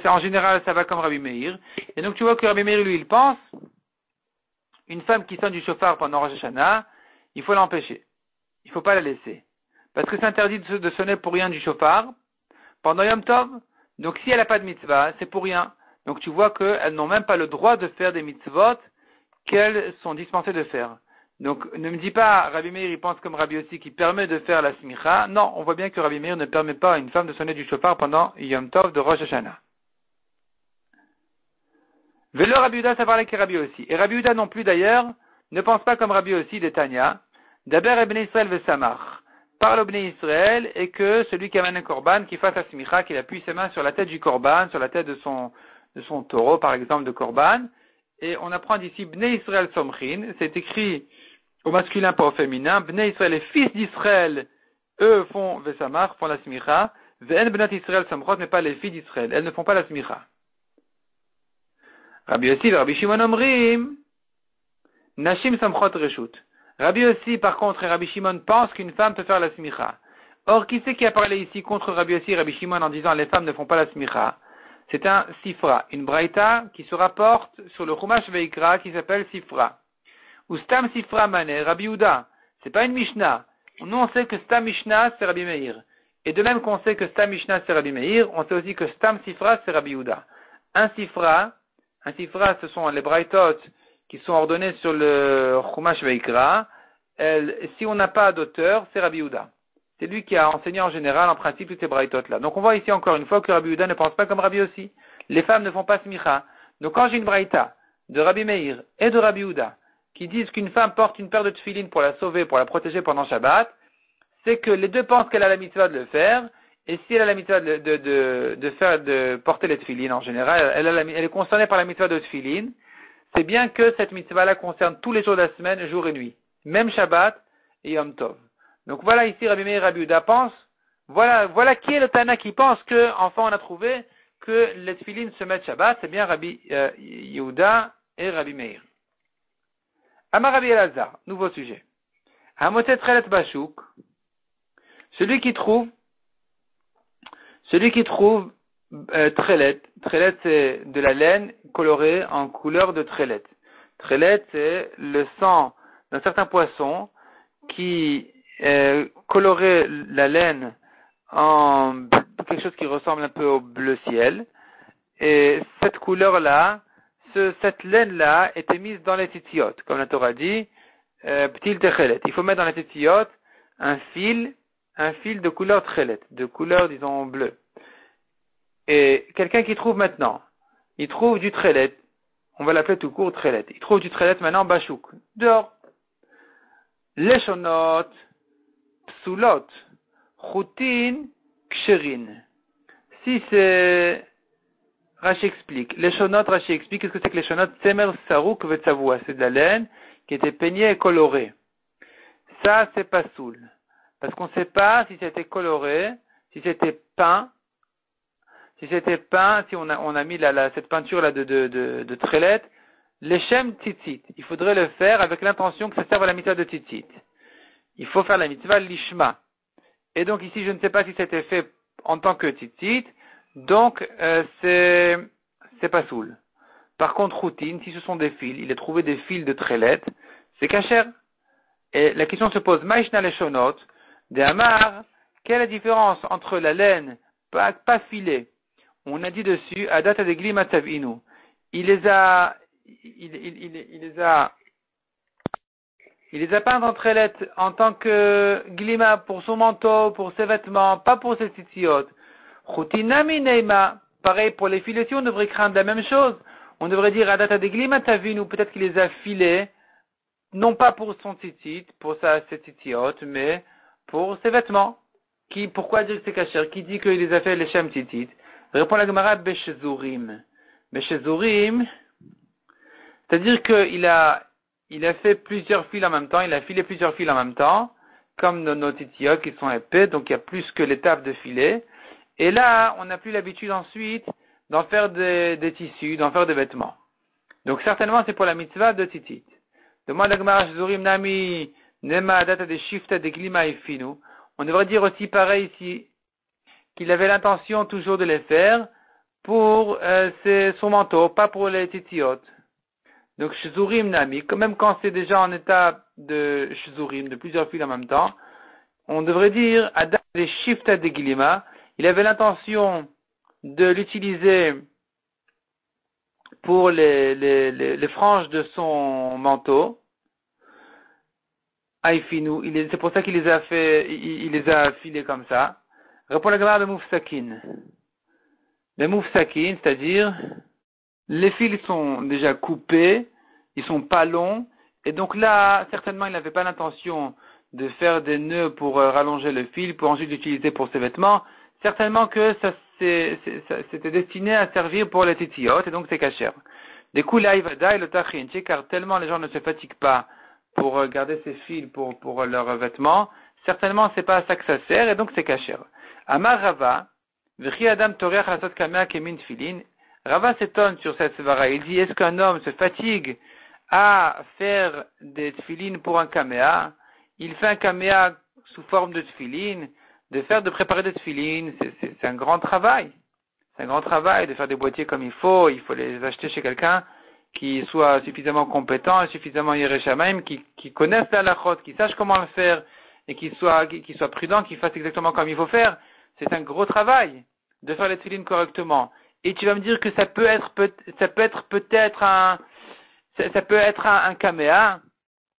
Speaker 1: en général, ça va comme Rabbi Meir. Et donc, tu vois que Rabbi Meir, lui, il pense une femme qui sonne du chauffard pendant Rosh Hashanah, il faut l'empêcher. Il ne faut pas la laisser. Parce que c'est interdit de sonner pour rien du chauffard pendant Yom Tov. Donc si elle n'a pas de mitzvah, c'est pour rien. Donc tu vois qu'elles n'ont même pas le droit de faire des mitzvot qu'elles sont dispensées de faire. Donc ne me dis pas, Rabbi Meir, il pense comme Rabbi aussi qui permet de faire la smicha. Non, on voit bien que Rabbi Meir ne permet pas à une femme de sonner du chauffard pendant Yom Tov de Rosh Hashanah. Velo Rabbi Uda savoir que Rabbi aussi. Et Rabbi Uda non plus d'ailleurs ne pense pas comme Rabbi aussi de Tanya. D'Aber Ibn Israël Vesamach. Parle au Israël et que celui qui amène un korban, qui fasse la smicha, qu'il appuie ses mains sur la tête du korban, sur la tête de son, de son taureau par exemple de korban. Et on apprend d'ici Bnei Israël Somchin. C'est écrit au masculin pas au féminin. Bnei Israël, les fils d'Israël, eux font Vesamach, font la smicha. Ven Israël Somchot, mais pas les filles d'Israël. Elles ne font pas la smicha. Rabbi Yossi, Rabbi Shimon Omrim, Nashim Samchot Reshut. Rabbi Yossi, par contre, et Rabbi Shimon pensent qu'une femme peut faire la smicha. Or, qui c'est qui a parlé ici contre Rabbi Yossi et Rabbi Shimon en disant les femmes ne font pas la smicha? C'est un sifra, une braïta qui se rapporte sur le Chumash Veikra qui s'appelle sifra. Ou stam sifra mane, Rabbi Uda. C'est pas une Mishnah. Nous, on sait que stam Mishnah, c'est Rabbi Meir. Et de même qu'on sait que stam Mishnah, c'est Rabbi Meir, on sait aussi que stam sifra, c'est Rabbi Uda. Un sifra, un sifra, ce sont les braïtot qui sont ordonnés sur le Chumash Veikra. Si on n'a pas d'auteur, c'est Rabbi Uda. C'est lui qui a enseigné en général, en principe, toutes ces braïtot là. Donc on voit ici encore une fois que Rabbi Uda ne pense pas comme Rabbi aussi. Les femmes ne font pas smicha. Donc quand j'ai une braïta de Rabbi Meir et de Rabbi Uda qui disent qu'une femme porte une paire de tefilines pour la sauver, pour la protéger pendant Shabbat, c'est que les deux pensent qu'elle a la mitzvah de le faire, et si elle a la mitzvah de, de, de, faire, de porter les tefilines en général, elle, elle, est concernée par la mitzvah de tefilines, c'est bien que cette mitzvah-là concerne tous les jours de la semaine, jour et nuit. Même Shabbat et Yom Tov. Donc voilà ici Rabbi Meir Rabbi Uda pense, voilà, voilà qui est le Tana qui pense que, enfin on a trouvé que les tefilines se mettent Shabbat, c'est bien Rabbi euh, Yehuda et Rabbi Meir. Amar Rabbi Elazar, nouveau sujet. Hamotet Bashouk, celui qui trouve celui qui trouve euh, trélette, c'est de la laine colorée en couleur de trélette. Trélette, c'est le sang d'un certain poisson qui euh, colorait la laine en quelque chose qui ressemble un peu au bleu ciel. Et cette couleur-là, cette laine-là était mise dans les titiotes, comme la Torah dit, euh, petit Il faut mettre dans les titiotes un fil un fil de couleur trélette, de couleur, disons, bleu. Et quelqu'un qui trouve maintenant, il trouve du trélette, on va l'appeler tout court trélette, il trouve du trélette maintenant bachouk, dehors. Leshonot, psulot, choutin, ksherin. Si c'est, Rashi explique, leshonot, Rashi explique, qu'est-ce que c'est que leshonot? Semer sarouk vetsavoua, c'est de la laine qui était peignée et colorée. Ça, c'est pas soul. Parce qu'on ne sait pas si c'était coloré, si c'était peint, si c'était peint, si on a, mis cette peinture là de, de, de, de. Il faudrait le faire avec l'intention que ça serve à la mitzvah de tzitzit. Il faut faire la mitzvah lishma. Et donc ici, je ne sais pas si c'était fait en tant que tzitzit, donc euh, c'est pas soul. Par contre, routine, si ce sont des fils, il a trouvé des fils de trélette, c'est cachère. Et la question se pose, Maïshna Leshonot, de Amar, quelle est la différence entre la laine pas, filée? On a dit dessus, Adat Adegli Matavinu. Il les a, il, les a, il les a peints en trélette en tant que glima pour son manteau, pour ses vêtements, pas pour ses titiotes. Routinami Neima. Pareil pour les filets, on devrait craindre la même chose. On devrait dire Adat Adegli Matavinu, peut-être qu'il les a filés non pas pour son titit, pour sa titiote, mais pour ses vêtements. Qui, pourquoi dire que c'est caché? Qui dit qu'il les a fait les shem titit Répond la Gemara Beshezurim. Beshezurim, c'est-à-dire qu'il a, il a fait plusieurs fils en même temps, il a filé plusieurs fils en même temps, comme nos, nos qui sont épais, donc il y a plus que l'étape de filet. Et là, on n'a plus l'habitude ensuite d'en faire des, des tissus, d'en faire des vêtements. Donc certainement c'est pour la mitzvah de titit. Demande à Zurim Nami, Nema Data de Shifta de Glima et Finu. On devrait dire aussi pareil ici, qu'il avait l'intention toujours de les faire pour euh, son manteau, pas pour les titiotes. Donc Shzurim Nami, même quand c'est déjà en état de Shzurim, de plusieurs fils en même temps, on devrait dire Adam de Shifta de Glima, il avait l'intention de l'utiliser pour les, franges de son manteau. Aïfinou, c'est pour ça qu'il les a fait, il, les a filés comme ça. Répond la grammaire de Moufsakin. Les Moufsakin, c'est-à-dire, les fils sont déjà coupés, ils sont pas longs, et donc là, certainement, il n'avait pas l'intention de faire des nœuds pour euh, rallonger le fil, pour ensuite l'utiliser pour ses vêtements. Certainement que ça c'était destiné à servir pour les titiotes, et donc c'est cachère. Du coup, là, il va le tachinchi, car tellement les gens ne se fatiguent pas pour garder ces fils pour, pour leurs vêtements, certainement c'est pas à ça que ça sert, et donc c'est cachère. Amar Rava, Adam Kemin Filin, Rava s'étonne sur cette svara. Il dit, est-ce qu'un homme se fatigue à faire des tfilines pour un kaméa? Il fait un kaméa sous forme de tfilines, de faire, de préparer des tefilines, c'est un grand travail. C'est un grand travail de faire des boîtiers comme il faut. Il faut les acheter chez quelqu'un qui soit suffisamment compétent suffisamment même, qui, qui connaisse la lachot, qui sache comment le faire et qui soit, qui, soit prudent, qui fasse exactement comme il faut faire. C'est un gros travail de faire les tefilines correctement. Et tu vas me dire que ça peut être, ça peut être peut-être un, ça, peut être un, un caméa.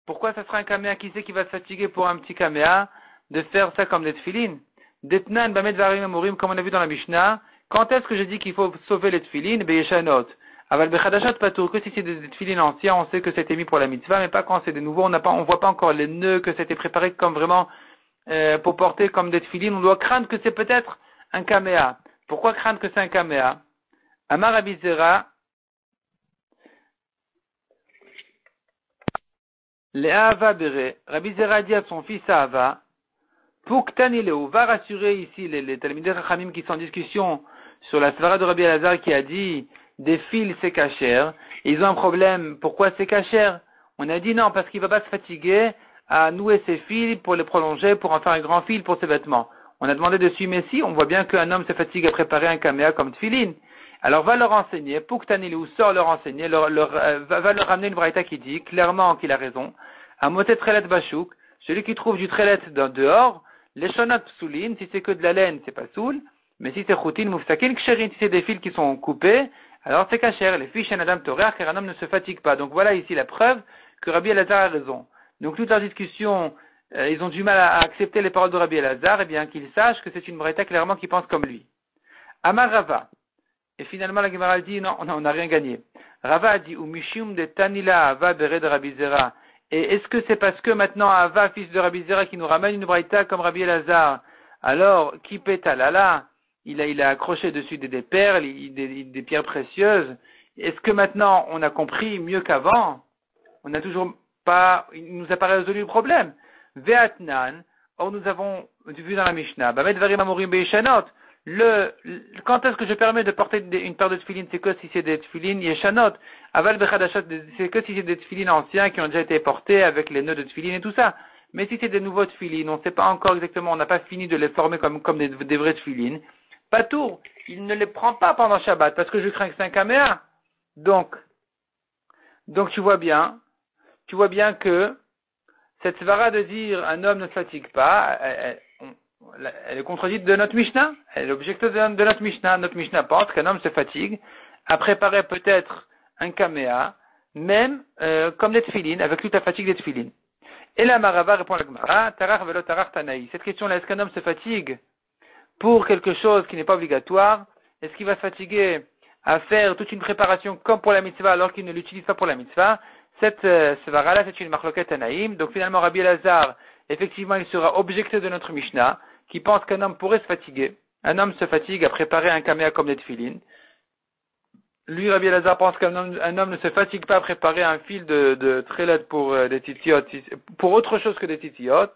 Speaker 1: Pourquoi ça sera un caméa? Qui sait qui va se fatiguer pour un petit caméa? De faire ça comme des tefilines. Detnan bamet varim comme on a vu dans la Mishnah. Quand est-ce que je dis qu'il faut sauver les tefilines? Beyeshanot. Aval bechadashat patour. Que si c'est des tefilines anciens, on sait que c'était mis pour la mitzvah, mais pas quand c'est des nouveaux. On n'a pas, on voit pas encore les nœuds que c'était préparé comme vraiment, euh, pour porter comme des tefilines. On doit craindre que c'est peut-être un kaméa. Pourquoi craindre que c'est un kaméa? Amar Abizera, Les Ava Bere. Rabbi Zera dit à son fils Ava, Puktanileu va rassurer ici les, les Talmidei qui sont en discussion sur la svara de Rabbi Elazar qui a dit des fils c'est cachère. Ils ont un problème. Pourquoi c'est cachère? On a dit non parce qu'il va pas se fatiguer à nouer ses fils pour les prolonger, pour en faire un grand fil pour ses vêtements. On a demandé dessus, mais si, on voit bien qu'un homme se fatigue à préparer un caméa comme tfiline. Alors va leur enseigner, Puktanileu sort leur enseigner, leur, euh, va, leur ramener une braïta qui dit clairement qu'il a raison. À Motet Trelet Bachouk, celui qui trouve du trelet dehors, les shonat psoulin, si c'est que de la laine, c'est pas soul. Mais si c'est choutin, moufsakin, ksherin, si c'est des fils qui sont coupés, alors c'est kacher. Les fiches en adam torer, car un homme ne se fatigue pas. Donc voilà ici la preuve que Rabbi Elazar a raison. Donc toute leur discussion, euh, ils ont du mal à, accepter les paroles de Rabbi Elazar, et eh bien qu'ils sachent que c'est une breta clairement qui pense comme lui. Amar Rava. Et finalement la Gemara dit non, on n'a rien gagné. Rava a dit, ou mishum de tanila ava bere de Rabbi Zera. Et est-ce que c'est parce que maintenant Ava, fils de Rabbi Zera, qui nous ramène une braïta comme Rabbi Elazar, alors qui pétalala, il a, il a accroché dessus des, perles, des, pierres précieuses. Est-ce que maintenant on a compris mieux qu'avant? On n'a toujours pas, il nous a pas résolu le problème. Veatnan, Or, nous avons vu dans la Mishnah, le, quand est-ce que je permets de porter une paire de tefilines C'est que si c'est des tefilines yeshanot. Aval bechadashot, c'est que si c'est des tefilines anciens qui ont déjà été portés avec les nœuds de tefilines et tout ça. Mais si c'est des nouveaux tefilines, on ne sait pas encore exactement, on n'a pas fini de les former comme, des, des vrais tefilines. Patour, il ne les prend pas pendant Shabbat parce que je crains que c'est un caméra. Donc, donc tu vois bien, tu vois bien que cette svara de dire un homme ne fatigue pas, est contredite de notre Mishnah. Elle est de, notre Mishnah. Notre Mishnah pense qu'un homme se fatigue à préparer peut-être un caméa, même euh, comme des tefilines, avec toute la fatigue des tefilines. Et la Marava répond à la Gemara, Tarar velo tanaï. Cette question-là, est-ce qu'un homme se fatigue pour quelque chose qui n'est pas obligatoire? Est-ce qu'il va se fatiguer à faire toute une préparation comme pour la mitzvah alors qu'il ne l'utilise pas pour la mitzvah? Cette euh, là c'est une marloquette anaïm. Donc finalement, Rabbi Elazar, effectivement, il sera objecté de notre Mishnah, qui pense qu'un homme pourrait se fatiguer. Un homme se fatigue à préparer un caméa comme des tefilines lui, Rabbi Elazar pense qu'un homme, ne se fatigue pas à préparer un fil de, de pour euh, des titiotes, pour autre chose que des titiotes.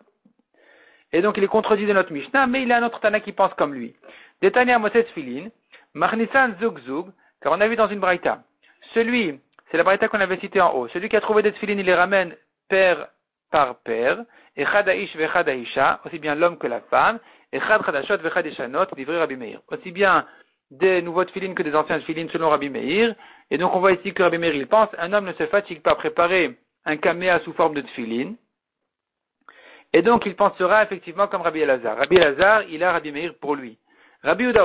Speaker 1: Et donc, il est contredit de notre Mishnah, mais il y a un autre Tana qui pense comme lui. Détania Moses Filin, Marnisan Zug Zug, car on a vu dans une braïta. Celui, c'est la braïta qu'on avait citée en haut, celui qui a trouvé des tefilines, il les ramène père par père, et Chadaïsh ve aussi bien l'homme que la femme, et Chad Chadashot ve Chadishanot, livré Rabbi Meir. Aussi bien des nouveaux tefilines que des anciens tefilines selon Rabbi Meir. Et donc on voit ici que Rabbi Meir, il pense, un homme ne se fatigue pas à préparer un caméa sous forme de tefilin. Et donc il pensera effectivement comme Rabbi Elazar. Rabbi Elazar, il a Rabbi Meir pour lui. Rabbi Uda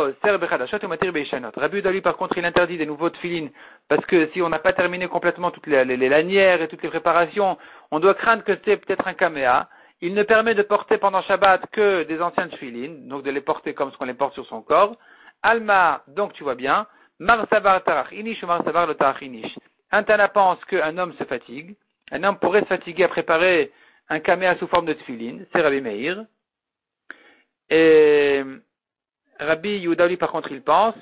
Speaker 1: Rabbi Uda, lui, par contre, il interdit des nouveaux tefilines parce que si on n'a pas terminé complètement toutes les, lanières et toutes les préparations, on doit craindre que c'est peut-être un caméa. Il ne permet de porter pendant Shabbat que des anciens tefilines, donc de les porter comme ce qu'on les porte sur son corps. Alma, donc tu vois bien, Marsavar Tarach Inish ou Marsavar le Tarach Inish. Un Tana pense qu'un homme se fatigue, un homme pourrait se fatiguer à préparer un caméa sous forme de tefilin, c'est Rabbi Meir. Et Rabbi Yehuda, par contre, il pense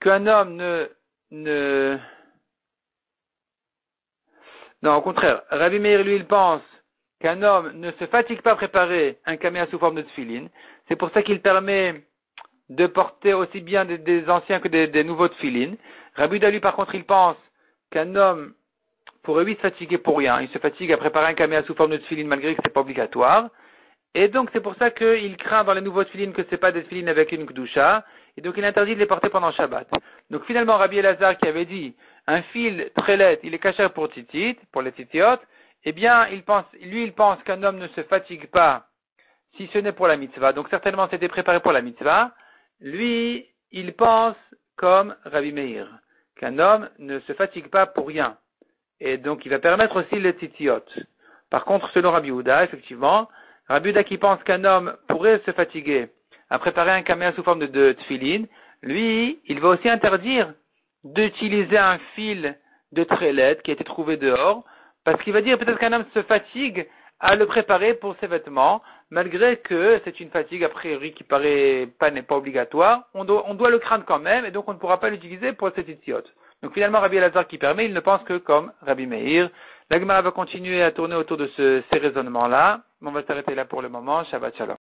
Speaker 1: qu'un homme ne, non, au contraire, Rabbi Meir, lui, il pense qu'un homme ne se fatigue pas à préparer un caméa sous forme de tefilin. C'est pour ça qu'il permet de porter aussi bien des, anciens que des, nouveaux tefilines. Rabbi Dali, par contre, il pense qu'un homme pourrait lui se fatiguer pour rien. Il se fatigue à préparer un caméa sous forme de tefilin malgré que c'est pas obligatoire. Et donc, c'est pour ça qu'il craint dans les nouveaux tefilines que c'est pas des tefilines avec une kdusha. Et donc, il interdit de les porter pendant Shabbat. Donc, finalement, Rabbi Elazar qui avait dit un fil très laid, il est caché pour titit, pour les titiotes, eh bien, il pense, lui, il pense qu'un homme ne se fatigue pas si ce n'est pour la mitzvah. Donc, certainement, c'était préparé pour la mitzvah lui, il pense comme Rabbi Meir, qu'un homme ne se fatigue pas pour rien. Et donc, il va permettre aussi les titiot. Par contre, selon Rabbi Houda, effectivement, Rabbi Houda qui pense qu'un homme pourrait se fatiguer à préparer un caméa sous forme de, de tefilin, lui, il va aussi interdire d'utiliser un fil de trélette qui a été trouvé dehors, parce qu'il va dire peut-être qu'un homme se fatigue à le préparer pour ses vêtements, malgré que c'est une fatigue a priori qui paraît pas n'est pas obligatoire, on doit, on doit le craindre quand même, et donc on ne pourra pas l'utiliser pour cette idiote. Donc finalement, Rabbi Elazar qui permet, il ne pense que comme Rabbi Meir. La va continuer à tourner autour de ce, ces raisonnements-là. On va s'arrêter là pour le moment. Shabbat Shalom.